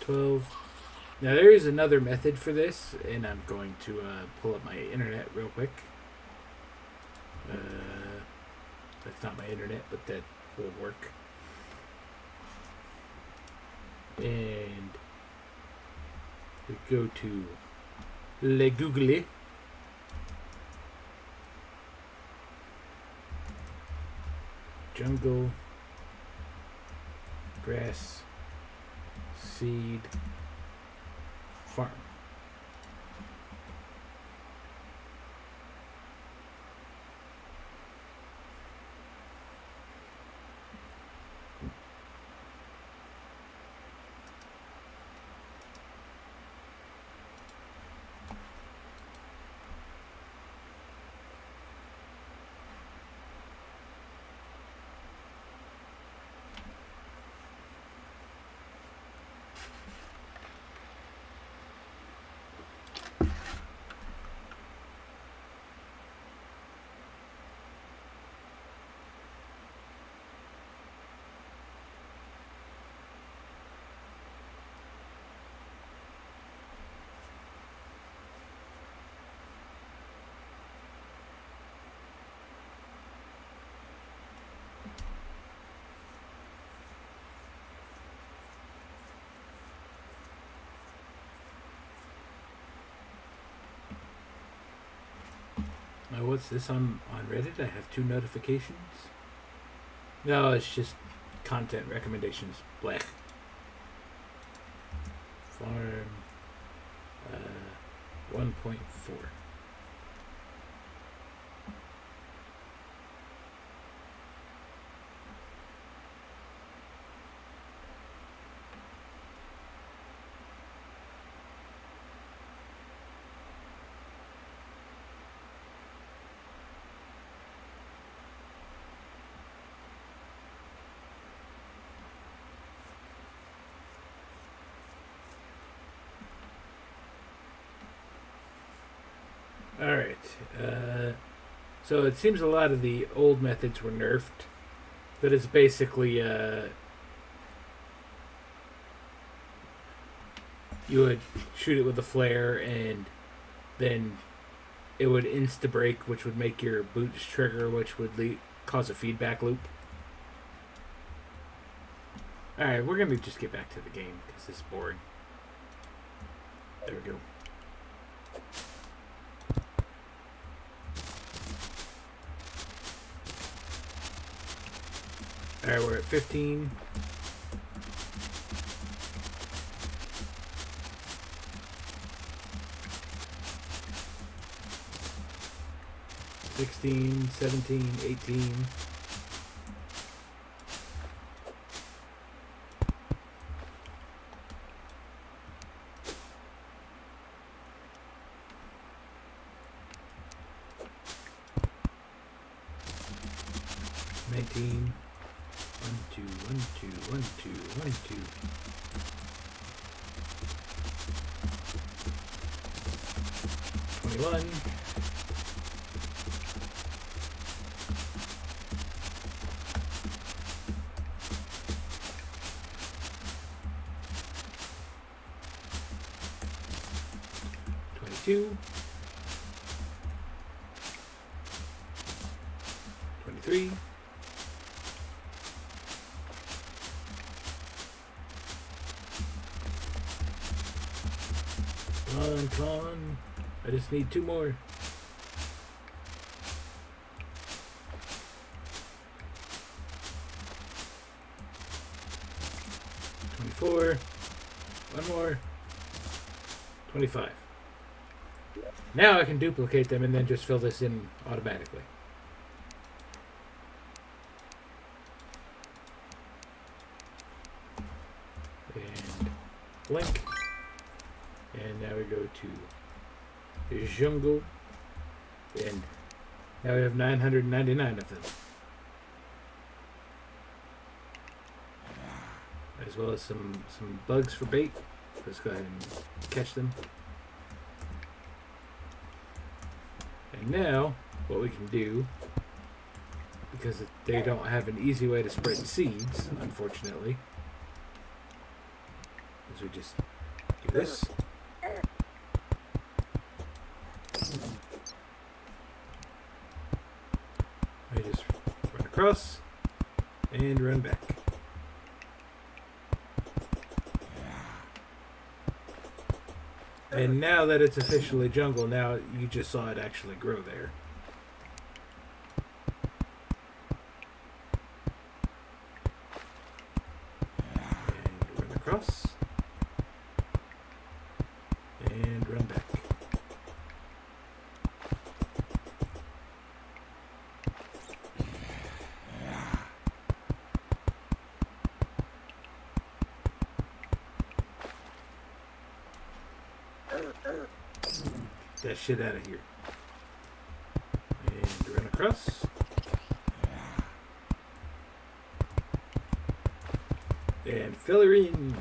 Twelve. Now there is another method for this, and I'm going to uh, pull up my internet real quick. Uh, that's not my internet, but that will work. And we go to Le Google. Jungle, grass, seed, farm. Oh, what's this on, on Reddit? I have two notifications. No, it's just content recommendations. Blech. Farm uh, 1.4. All right. Uh, so it seems a lot of the old methods were nerfed, but it's basically uh, you would shoot it with a flare and then it would insta break, which would make your boots trigger, which would cause a feedback loop. All right, we're gonna just get back to the game because this is boring. There we go. Alright, we're at 15. Sixteen, seventeen, eighteen. Two more. Twenty-four. One more. Twenty-five. Now I can duplicate them and then just fill this in automatically. And blink. And now we go to the jungle. And now we have 999 of them. Some, some bugs for bait. Let's go ahead and catch them. And now, what we can do, because they don't have an easy way to spread seeds, unfortunately, is we just do this. I just run across and run back. And now that it's officially jungle, now you just saw it actually grow there. And run across. And run back. that shit out of here. And run across. And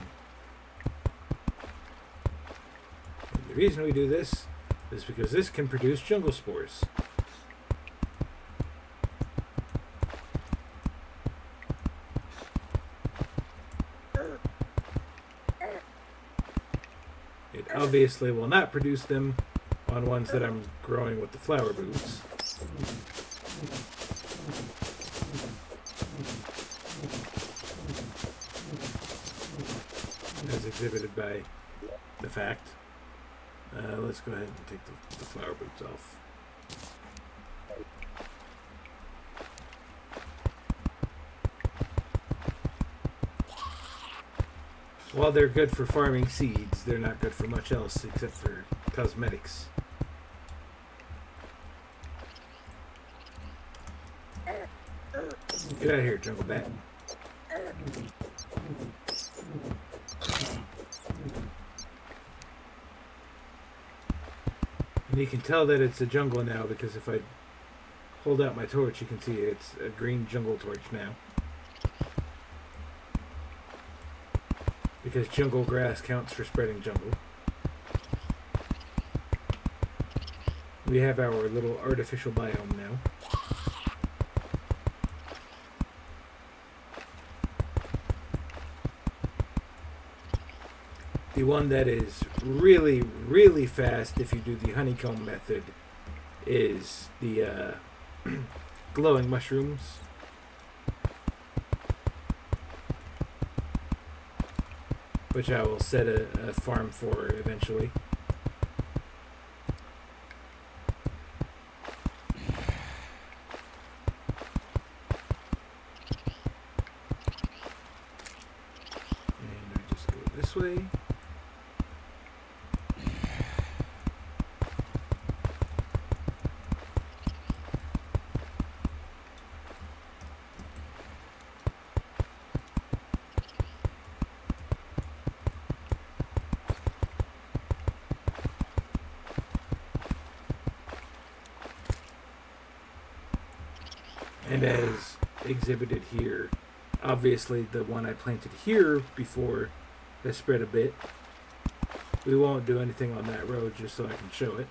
the reason we do this is because this can produce jungle spores. It obviously will not produce them on ones that I'm growing with the flower boots. Exhibited by the fact. Uh, let's go ahead and take the, the flower boots off. While they're good for farming seeds, they're not good for much else except for cosmetics. Get out of here, jungle bat. And you can tell that it's a jungle now because if I hold out my torch, you can see it's a green jungle torch now. Because jungle grass counts for spreading jungle. We have our little artificial biome now. The one that is really, really fast if you do the honeycomb method is the uh, glowing mushrooms. Which I will set a, a farm for eventually. And I just go this way. And as exhibited here. Obviously, the one I planted here before has spread a bit. We won't do anything on that road just so I can show it.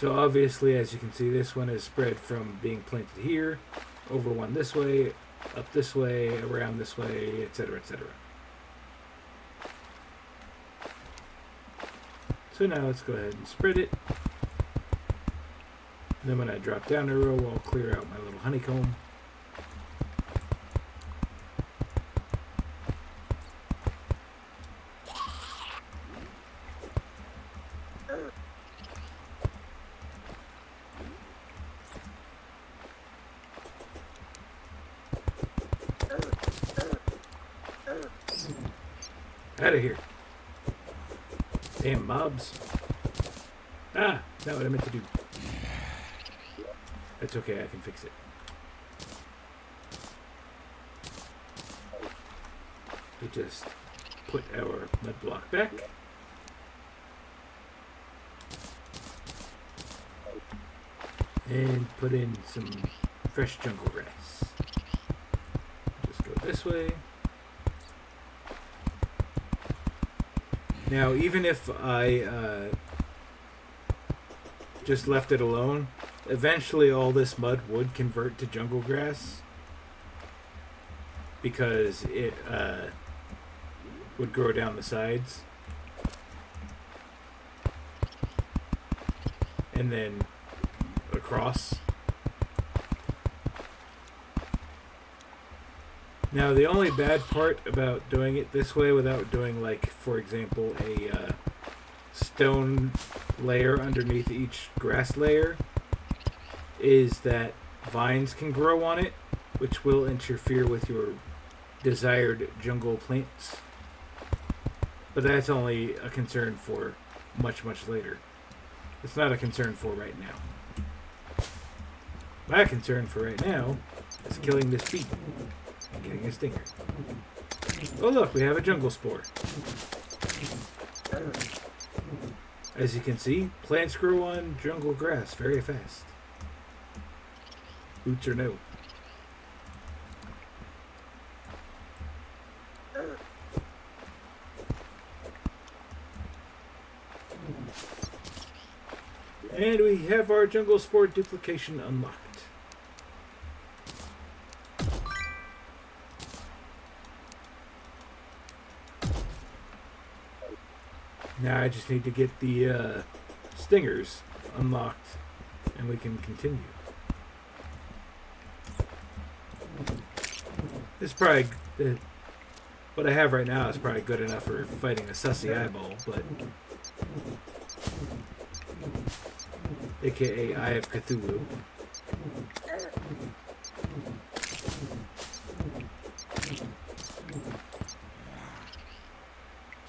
So obviously, as you can see, this one is spread from being planted here, over one this way, up this way, around this way, etc., etc. So now let's go ahead and spread it. And then when I drop down a row, I'll clear out my little honeycomb. Out of here. Damn mobs. Ah, not what I meant to do. That's okay, I can fix it. We just put our mud block back. And put in some fresh jungle grass. Just go this way. Now, even if I uh, just left it alone, eventually all this mud would convert to jungle grass because it uh, would grow down the sides and then across. Now, the only bad part about doing it this way without doing, like, for example, a uh, stone layer underneath each grass layer is that vines can grow on it, which will interfere with your desired jungle plants. But that's only a concern for much, much later. It's not a concern for right now. My concern for right now is killing this bee and getting a stinger. Oh look, we have a jungle spore. As you can see, plants grow on jungle grass very fast. Boots or no. And we have our jungle spore duplication unlocked. Now I just need to get the uh, stingers unlocked and we can continue. Is probably uh, what I have right now is probably good enough for fighting a sussy eyeball, but aka Eye of Cthulhu.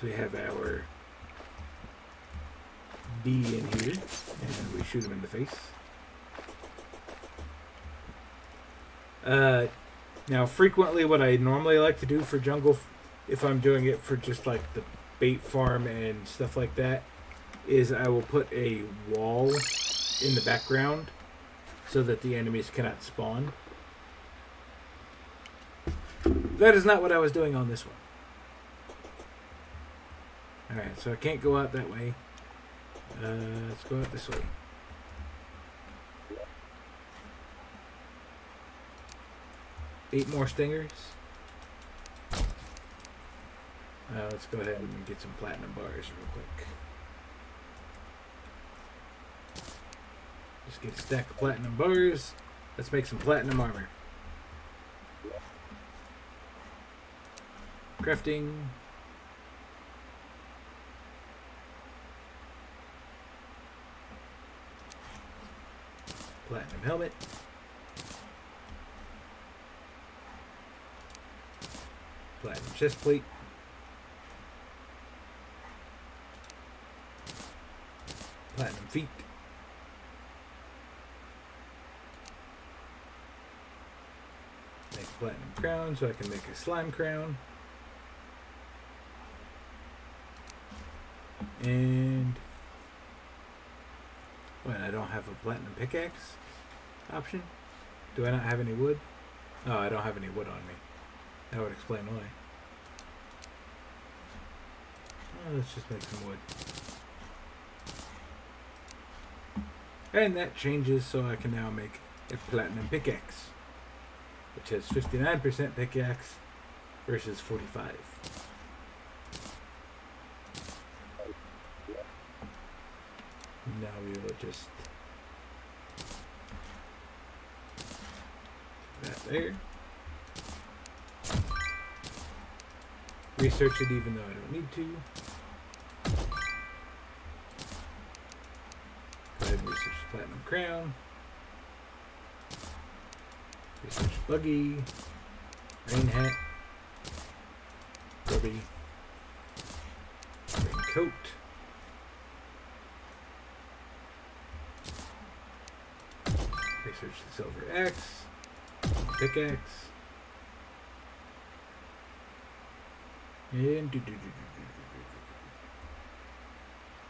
So we have our bee in here, and we shoot him in the face. Uh, now, frequently, what I normally like to do for jungle, if I'm doing it for just like the bait farm and stuff like that, is I will put a wall in the background so that the enemies cannot spawn. That is not what I was doing on this one. Alright, so I can't go out that way. Uh, let's go out this way. Eight more stingers. Uh, let's go ahead and get some platinum bars real quick. Just get a stack of platinum bars. Let's make some platinum armor. Crafting. Platinum helmet. Platinum chest plate. Platinum feet. Make platinum crown so I can make a slime crown. And Wait, I don't have a platinum pickaxe option? Do I not have any wood? Oh, I don't have any wood on me. That would explain why. Oh, let's just make some wood. And that changes so I can now make a platinum pickaxe. Which has 59% pickaxe versus 45. Now we will just that there. Research it even though I don't need to. Go ahead and research Platinum Crown. Research Buggy. Rain Hat. Ruby. Raincoat. Research the Silver Axe. Pickaxe. And do do do do do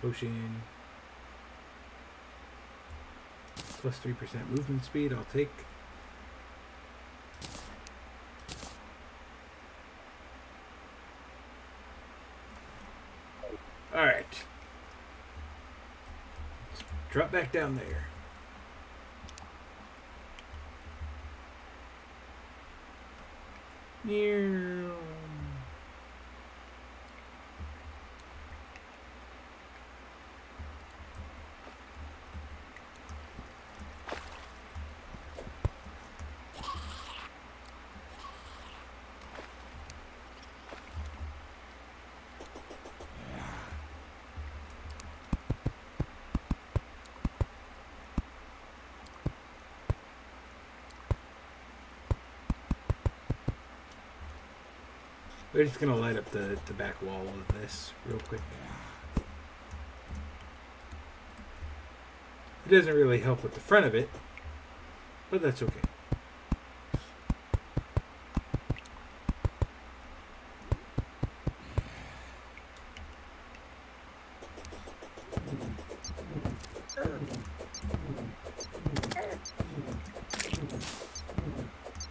do. Potion. Plus 3% movement speed, I'll take. Alright. Drop back down there. Meow. We're just gonna light up the, the back wall of this real quick. It doesn't really help with the front of it, but that's okay.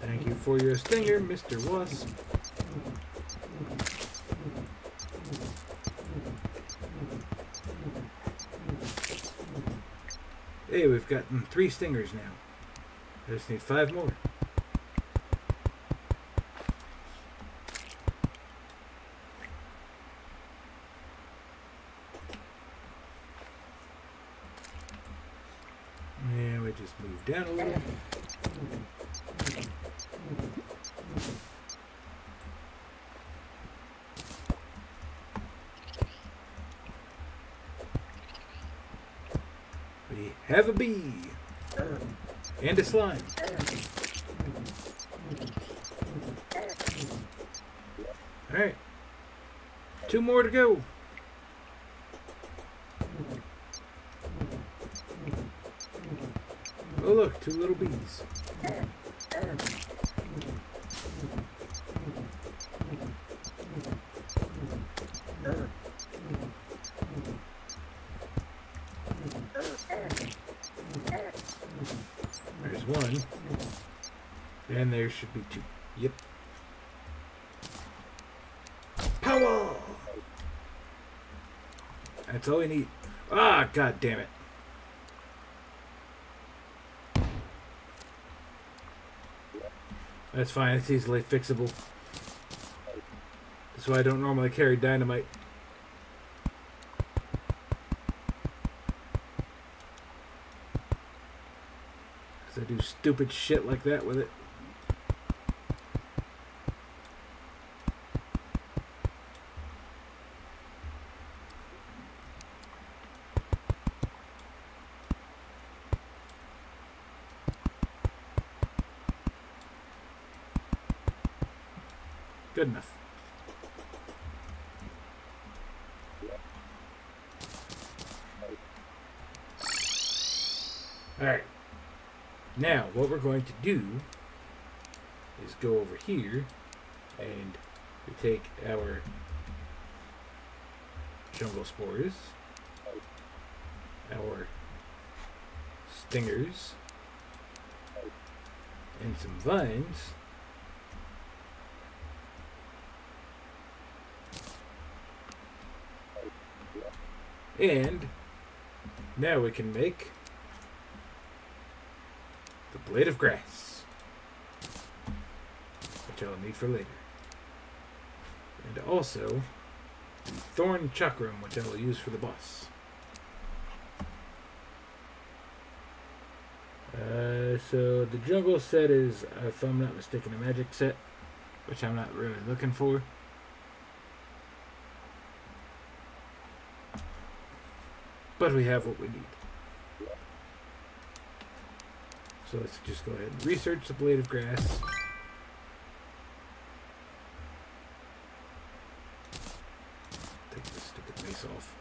Thank you for your stinger, Mr. Wasp. Hey, we've gotten three stingers now. I just need five more. There should be two. Yep. Power! That's all we need. Ah, god damn it. That's fine, it's easily fixable. That's why I don't normally carry dynamite. Because I do stupid shit like that with it. Good enough. Alright. Now, what we're going to do is go over here and we take our jungle spores, our stingers and some vines. And now we can make blade of grass, which I'll need for later. And also the thorn chakram, which I will use for the boss. Uh, so the jungle set is, if I'm not mistaken, a magic set, which I'm not really looking for. But we have what we need. So let's just go ahead and research the blade of grass. Take this stupid mace off.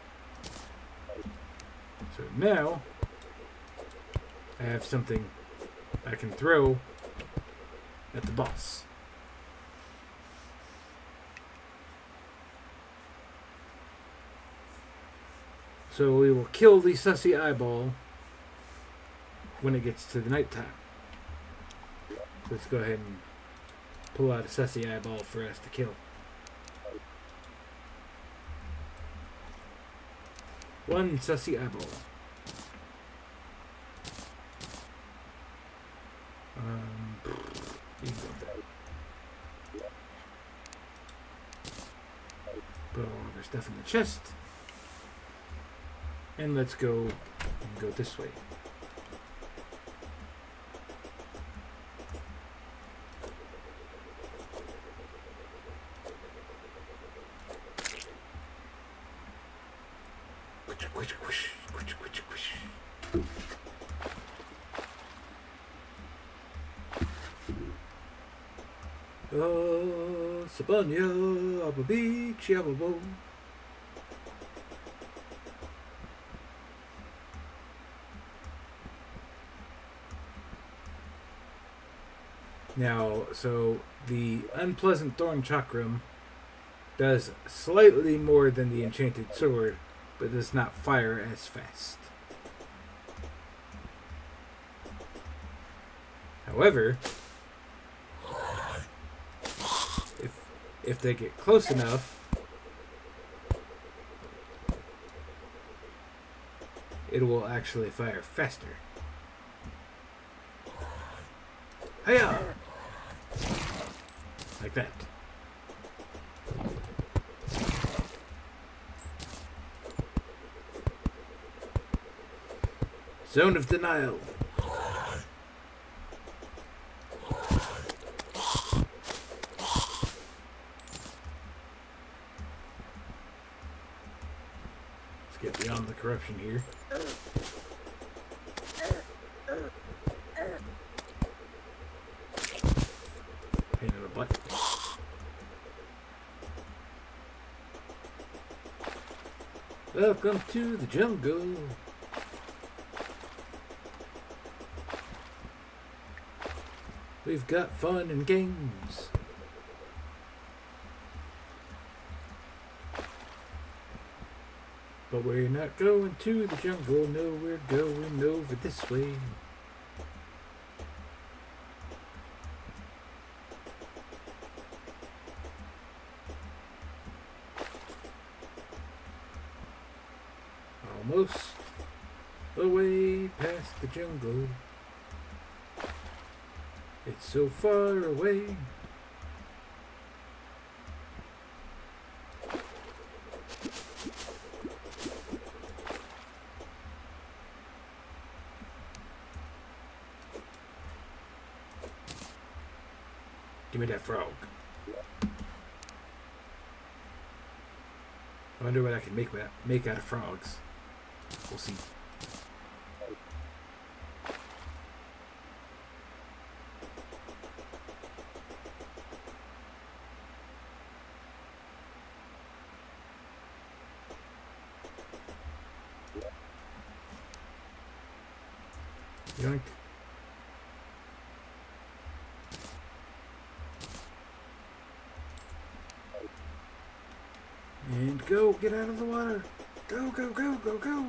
So now I have something I can throw at the boss. So we will kill the sussy eyeball when it gets to the nighttime. Let's go ahead and pull out a sussy eyeball for us to kill. One sussy eyeball. Um, Put all of our stuff in the chest. And let's go and go this way. Sabanya, Abba Beach, Now, so the unpleasant thorn chakram does slightly more than the enchanted sword, but does not fire as fast. However, if they get close enough, it will actually fire faster. Hiya! Like that. Zone of denial. Let's get the here. Pain in the butt. Welcome to the jungle. We've got fun and games. But we're not going to the jungle, no, we're going over this way. Almost away past the jungle. It's so far away. Can make make out of frogs. We'll see. Go, get out of the water. Go, go, go, go, go.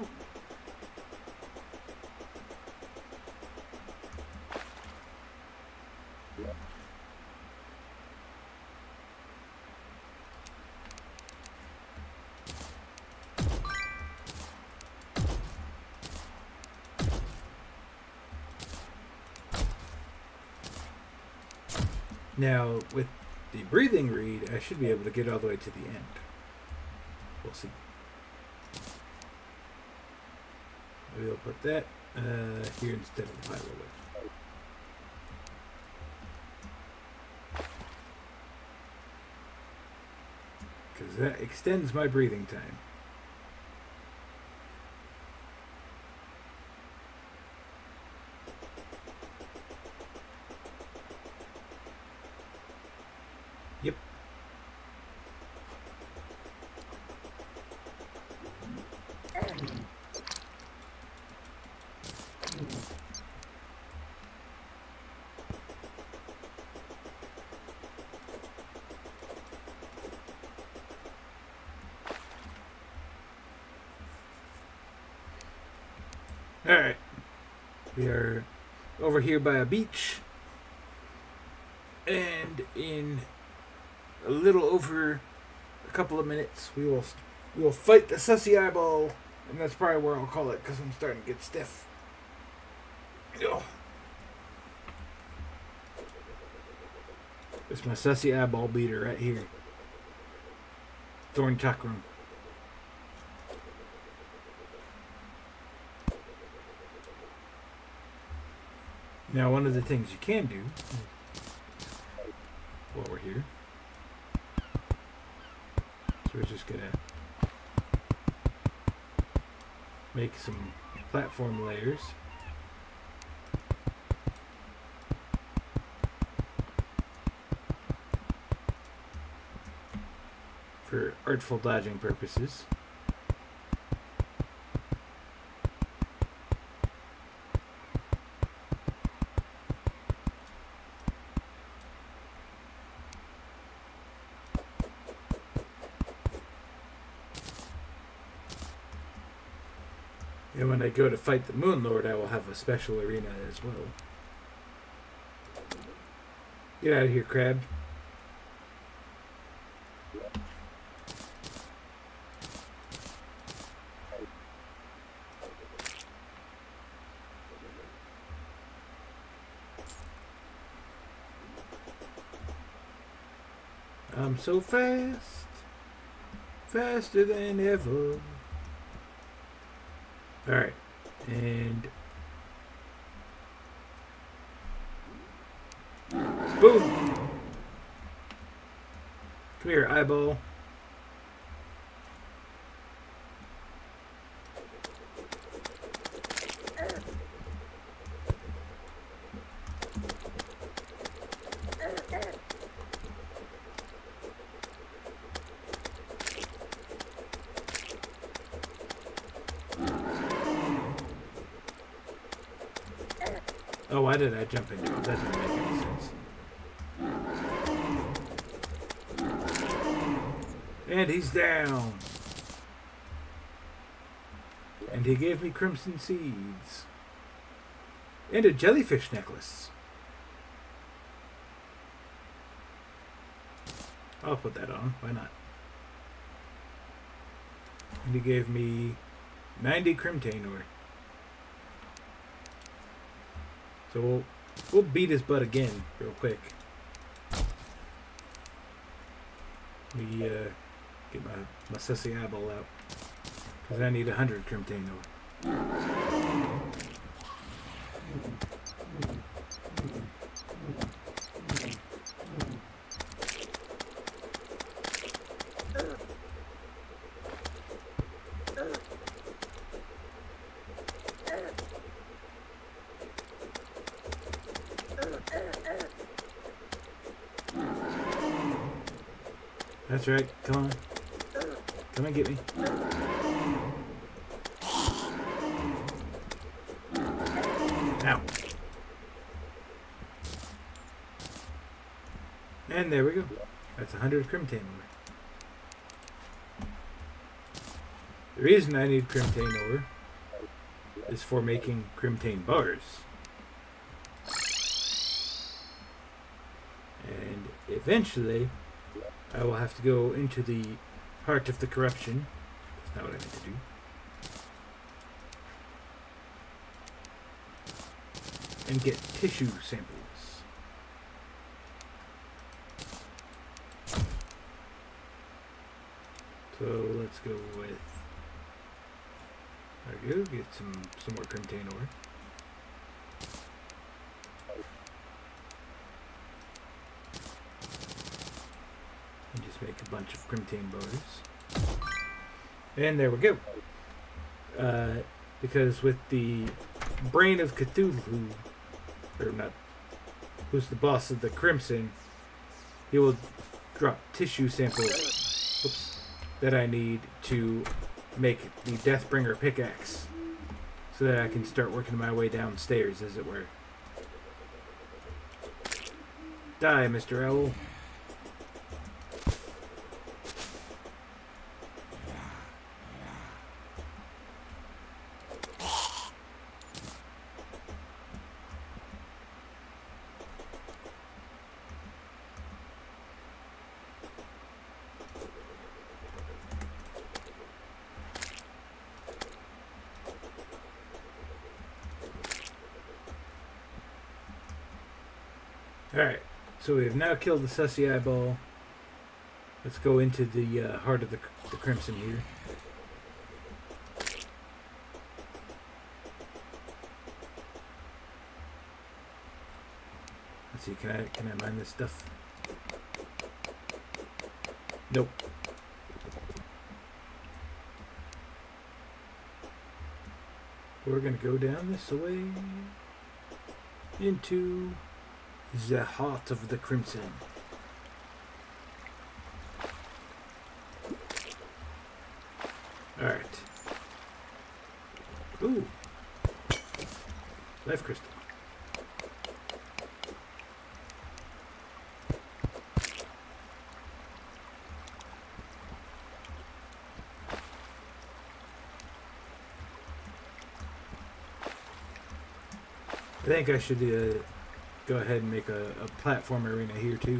Now, with the breathing reed, I should be able to get all the way to the end. We'll see. Maybe I'll put that uh, here instead of pile of. Because that extends my breathing time. Yep. Alright. We are over here by a beach. And in a little over a couple of minutes, we will we will fight the sussy eyeball. And that's probably where I'll call it because I'm starting to get stiff. Ugh. It's my sussy eyeball beater right here. Thorn chakram. Now, one of the things you can do while we're here, so we're just gonna make some platform layers. For artful dodging purposes. Go to fight the Moon Lord, I will have a special arena as well. Get out of here, crab. I'm so fast, faster than ever. All right, and boom. Come here, eyeball. Oh, why did I jump into it? That doesn't make any sense. And he's down. And he gave me crimson seeds. And a jellyfish necklace. I'll put that on. Why not? And he gave me 90 crimtane ore. So we'll, we'll beat his butt again real quick. We uh, get my, my sussy eyeball out. Because I need 100 crimtane ore. That's right. Come on. Come and get me. Now. And there we go. That's 100 crimtane ore. The reason I need crimtane ore is for making crimtane bars. And eventually, I will have to go into the heart of the corruption. That's not what I meant to do. And get tissue samples. So let's go with. There we go. Get some some more container. Bunch of crimtane bars. And there we go. Uh, because with the brain of Cthulhu, or not, who's the boss of the Crimson, he will drop tissue samples oops, that I need to make the Deathbringer pickaxe so that I can start working my way downstairs, as it were. Die, Mr. Owl. Alright, so we have now killed the sussy eyeball. Let's go into the uh, heart of the, the crimson here. Let's see, can I can I mine this stuff? Nope. We're gonna go down this way into the heart of the crimson. Alright. Ooh. Life crystal. I think I should do uh, go ahead and make a, a platform arena here too.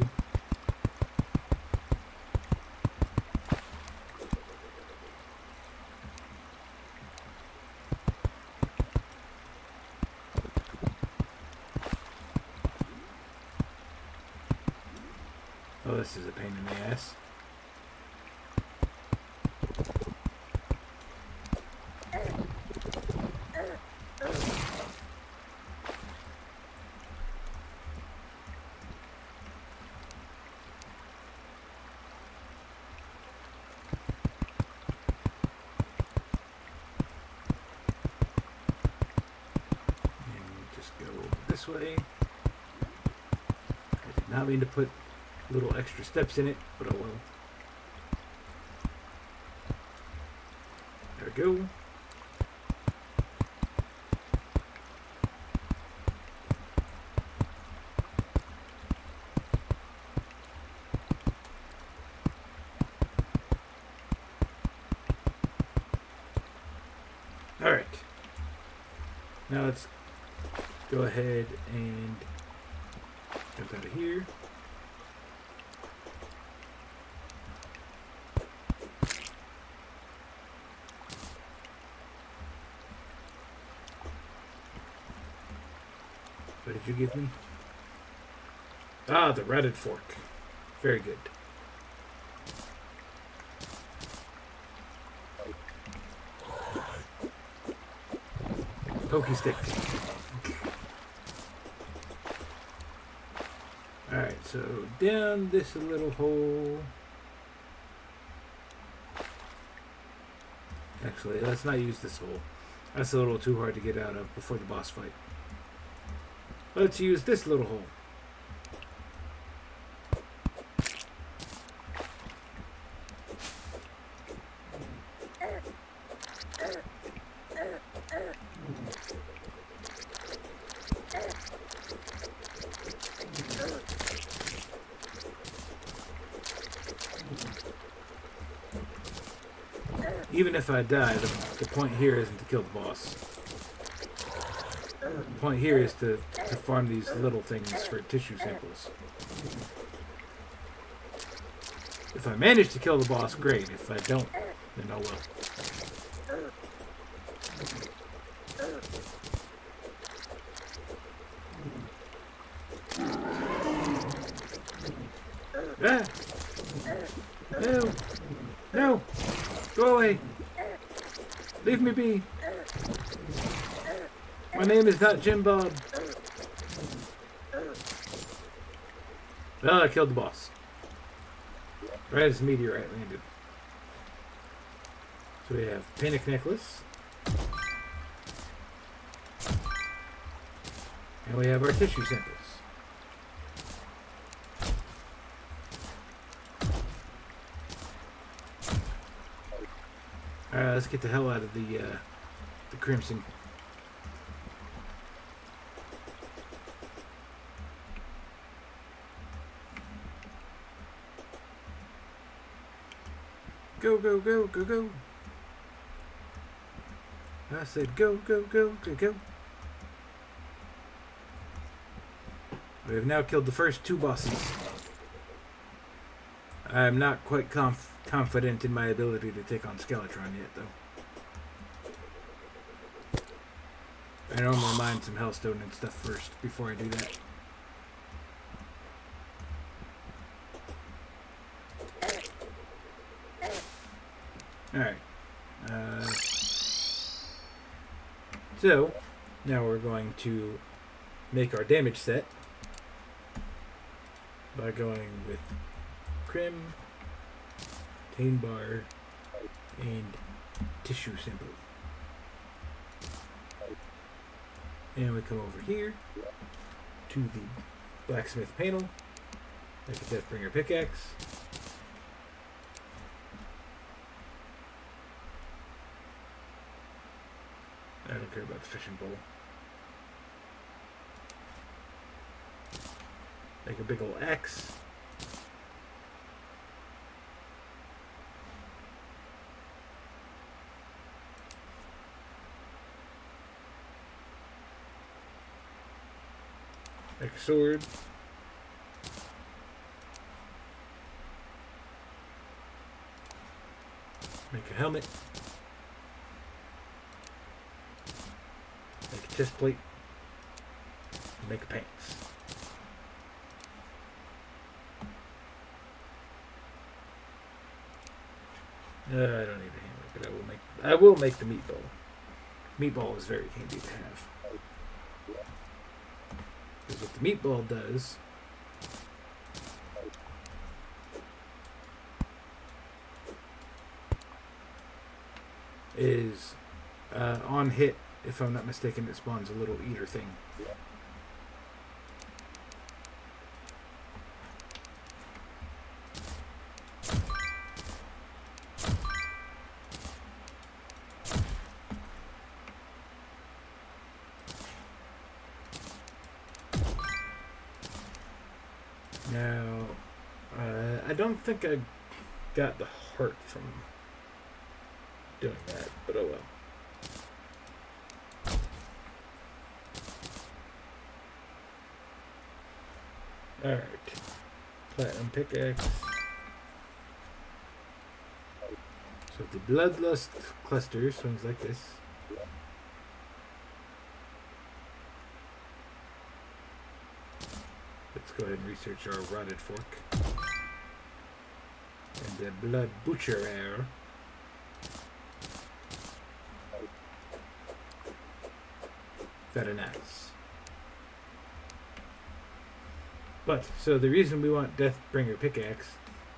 Oh, this is a pain in the ass. And just go this way. I mean to put little extra steps in it, but oh well. There we go. Alright. Now let's go ahead and jump out of here. What did you give me? Ah, the rotted fork. Very good. Pokey stick. Alright, so down this little hole. Actually, let's not use this hole. That's a little too hard to get out of before the boss fight. Let's use this little hole. Even if I die, the, the point here isn't to kill the boss. The point here is to, to farm these little things for tissue samples. If I manage to kill the boss, great. If I don't, then I will. Ah! No! No! Go away! Leave me be! My name is not Jim Bob. Oh, I killed the boss. Right as the meteorite landed. So we have Panic Necklace. And we have our tissue samples. Alright, let's get the hell out of the uh, the crimson. Go, go, go, go. I said go, go, go, go, go. We have now killed the first two bosses. I'm not quite conf confident in my ability to take on Skeletron yet, though. I normally mine some Hellstone and stuff first before I do that. Alright. Uh, so, now we're going to make our damage set by going with Crim, Tane Bar, and Tissue Sample. And we come over here to the blacksmith panel, make a Deathbringer pickaxe. Care about the fishing pole. Make a big old X. Make a sword. Make a helmet. Plate. Make a pants. Uh, I don't need a hammer, but I will make I will make the meatball. Meatball is very handy to have. Because what the meatball does is uh, on hit, if I'm not mistaken, it spawns a little eater thing. Now, uh, I don't think I got the heart from doing that, but oh well. Alright. Platinum pickaxe. So the bloodlust cluster swings like this. Let's go ahead and research our rotted fork. And the blood butcherer. Very. But, so the reason we want Deathbringer pickaxe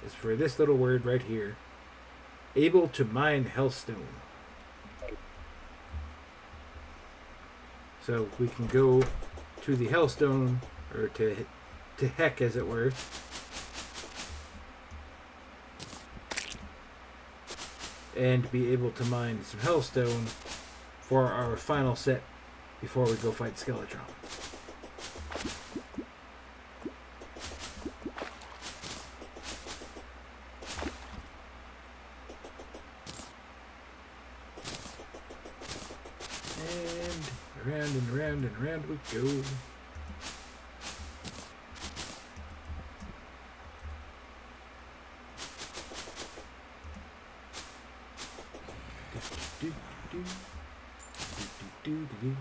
is for this little word right here. Able to mine Hellstone. So we can go to the Hellstone, or to, to heck as it were. And be able to mine some Hellstone for our final set before we go fight Skeletron. Go. Do, do, do, do, do, do.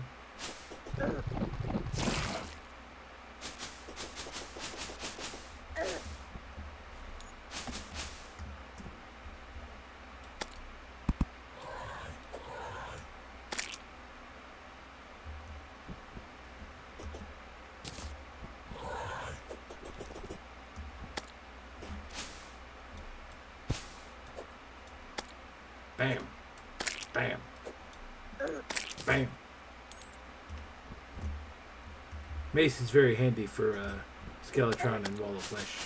Bam. Bam. Bam. Mace is very handy for uh, Skeletron and Wall of Flesh.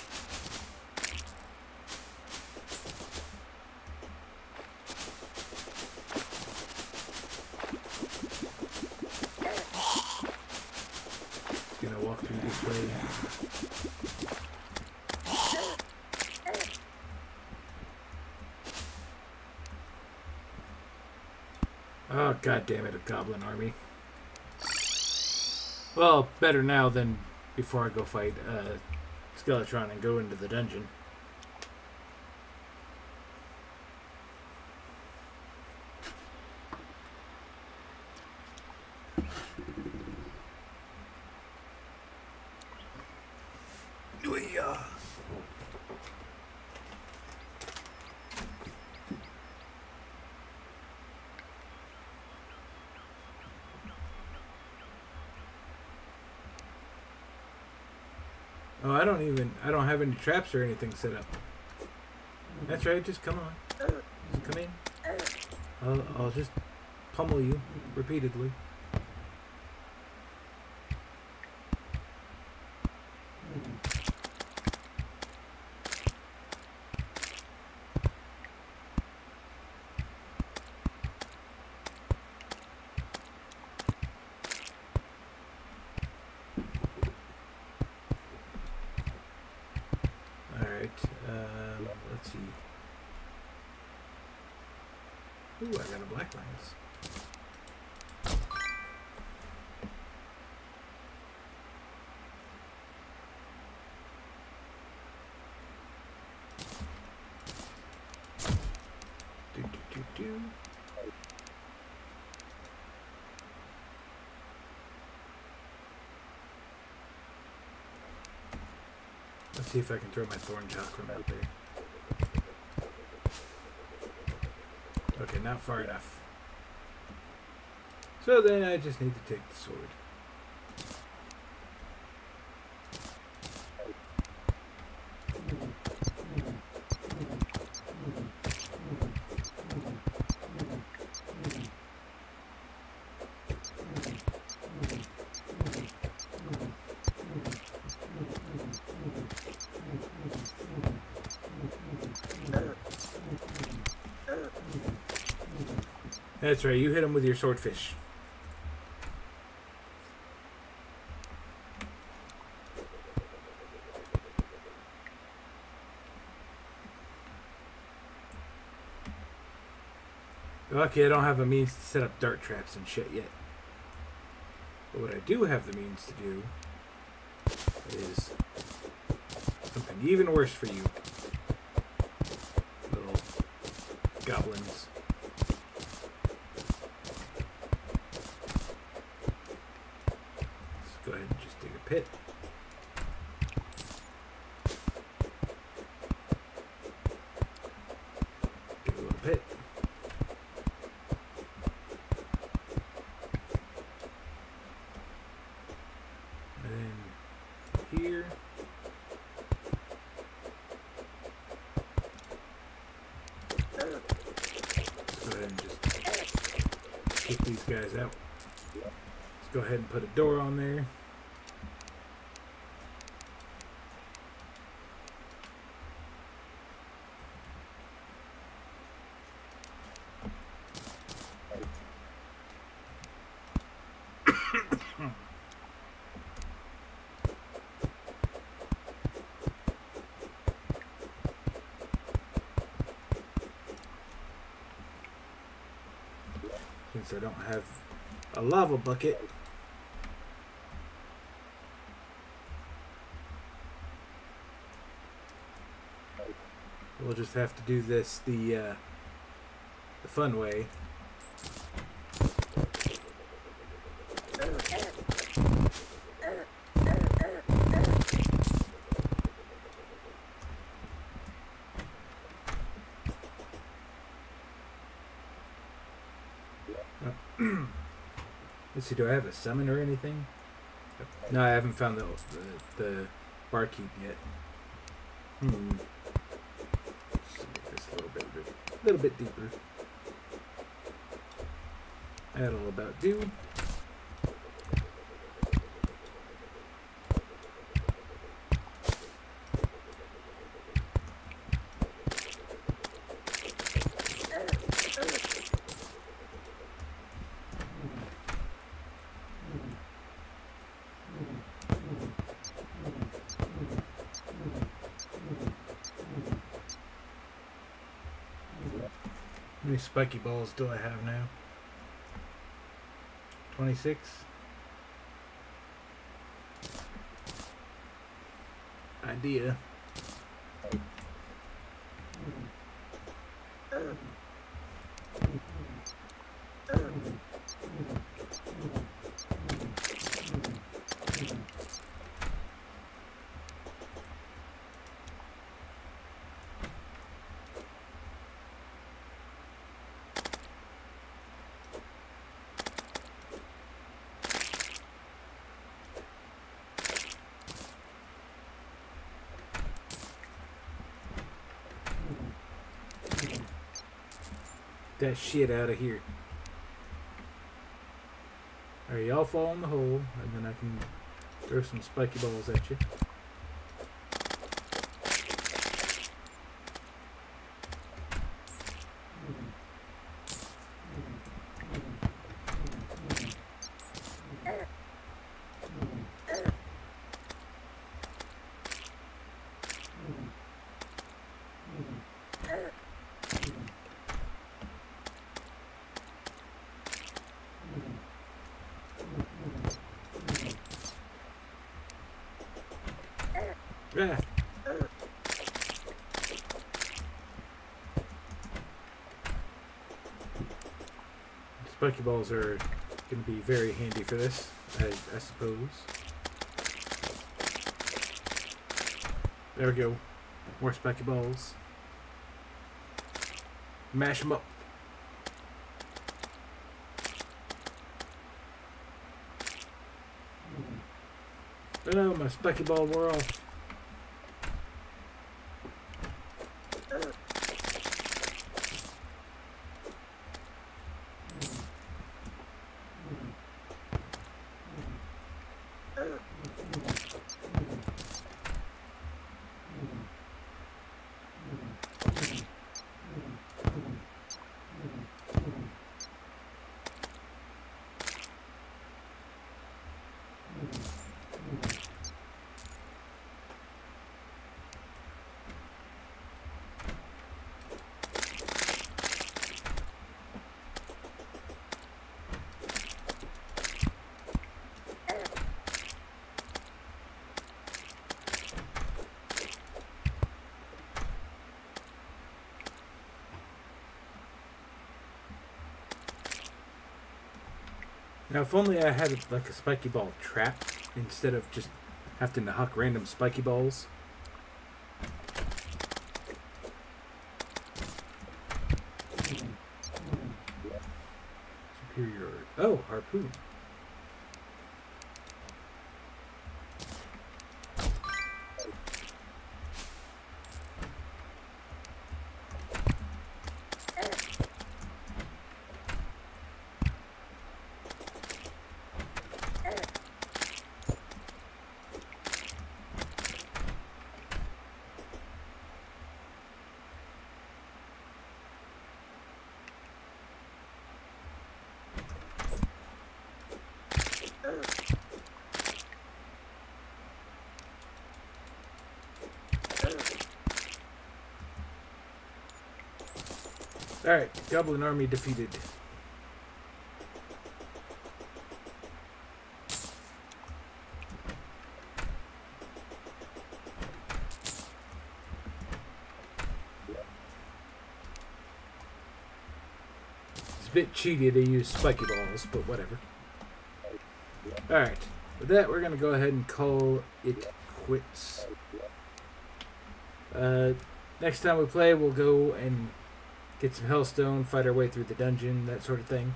God damn it, a goblin army. Well, better now than before I go fight uh, Skeletron and go into the dungeon. Oh, I don't even. I don't have any traps or anything set up. That's right. Just come on. Just come in. I'll, I'll just pummel you repeatedly. See if I can throw my thorn chakram out there. Okay, not far enough. So then I just need to take the sword. That's right. You hit him with your swordfish. Lucky I don't have a means to set up dart traps and shit yet. But what I do have the means to do is something even worse for you. Little goblins. pit. Get a little pit. And then here. Let's go ahead and just kick these guys out. Let's go ahead and put a door on there. since I don't have a lava bucket. We'll just have to do this the uh, the fun way. Let's see, do I have a summon or anything? No, I haven't found the the, the barkeep yet. Hmm. A little bit deeper. I don't know about you, spiky balls do I have now? 26? Idea. That shit out of here. Alright, y'all fall in the hole, and then I can throw some spiky balls at you. Yeah. Spiky balls are going to be very handy for this, I, I suppose. There we go. More spiky balls. Mash them up. Oh, my spiky ball wore off. Now, if only I had like a spiky ball trap instead of just having to huck random spiky balls. Alright, Goblin army defeated. It's a bit cheaty to use spiky balls, but whatever. Alright, with that we're going to go ahead and call it quits. Uh, next time we play, we'll go and get some hellstone, fight our way through the dungeon, that sort of thing.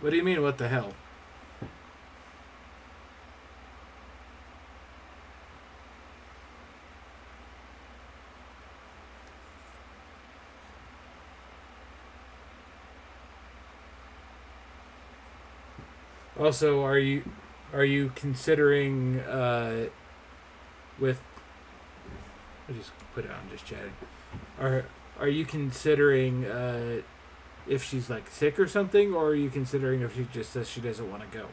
What do you mean, what the hell? Also, are you are you considering uh, with? I just put it on just chatting. Are are you considering uh, if she's like sick or something, or are you considering if she just says she doesn't want to go?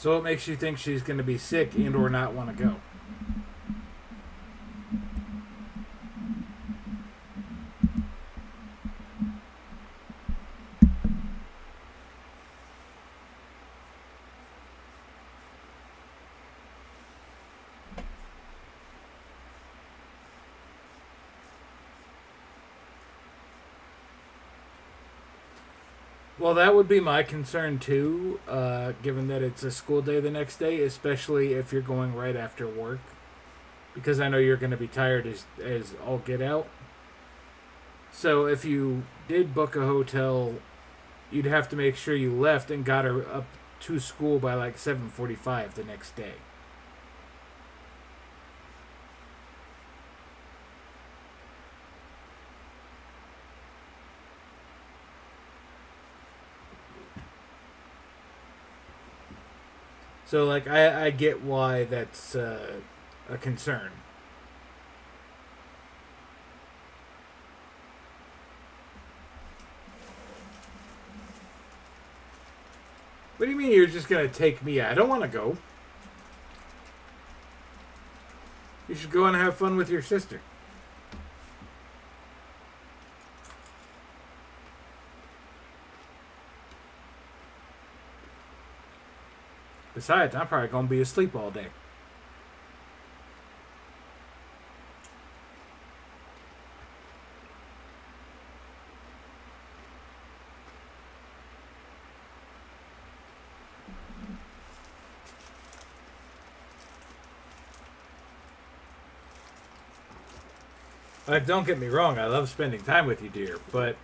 So it makes you think she's going to be sick and or not want to go? Well, that would be my concern too, uh, given that it's a school day the next day, especially if you're going right after work, because I know you're going to be tired as as all get out. So if you did book a hotel, you'd have to make sure you left and got her up to school by like seven forty-five the next day. So like I I get why that's uh, a concern. What do you mean you're just gonna take me? I don't want to go. You should go and have fun with your sister. Besides, I'm probably gonna be asleep all day. Like, don't get me wrong, I love spending time with you, dear, but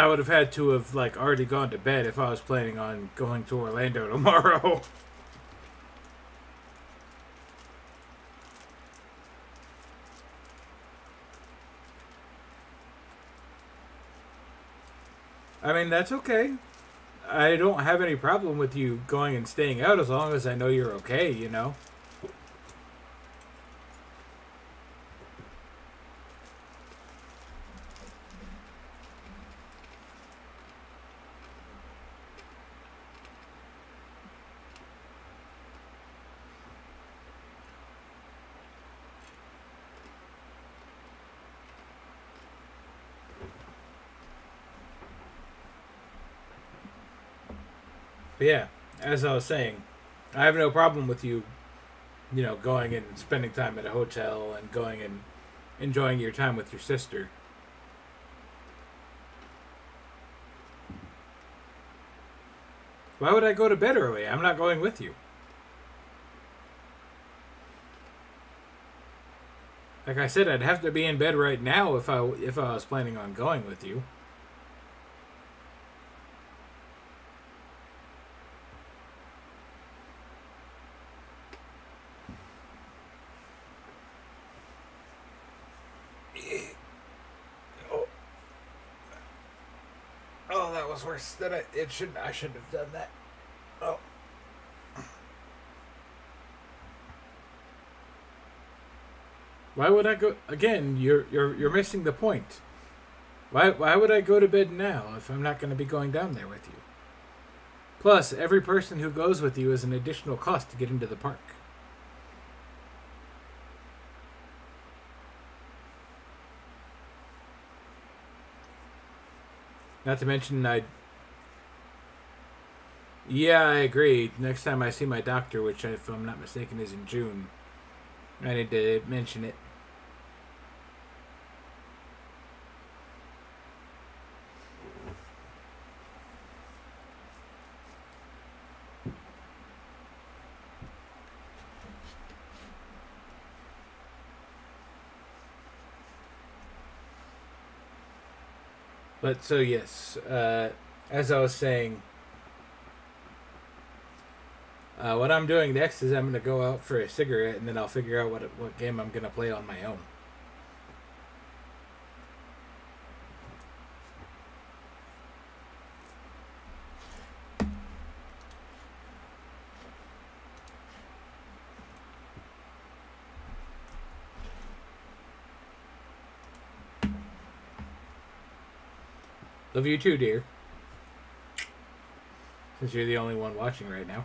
I would have had to have like already gone to bed if I was planning on going to Orlando tomorrow. I mean, that's okay. I don't have any problem with you going and staying out as long as I know you're okay, you know? But yeah, as I was saying, I have no problem with you, you know, going and spending time at a hotel and going and enjoying your time with your sister. Why would I go to bed early? I'm not going with you. Like I said, I'd have to be in bed right now if I if I was planning on going with you. Worse I. It should. I shouldn't have done that. Oh. Why would I go again? You're you're you're missing the point. Why why would I go to bed now if I'm not going to be going down there with you? Plus, every person who goes with you is an additional cost to get into the park. Not to mention, I. Yeah, I agree. Next time I see my doctor, which if I'm not mistaken is in June, I need to mention it. But so yes, uh, as I was saying, uh, what I'm doing next is I'm gonna go out for a cigarette, and then I'll figure out what what game I'm gonna play on my own. Love you too, dear. Since you're the only one watching right now.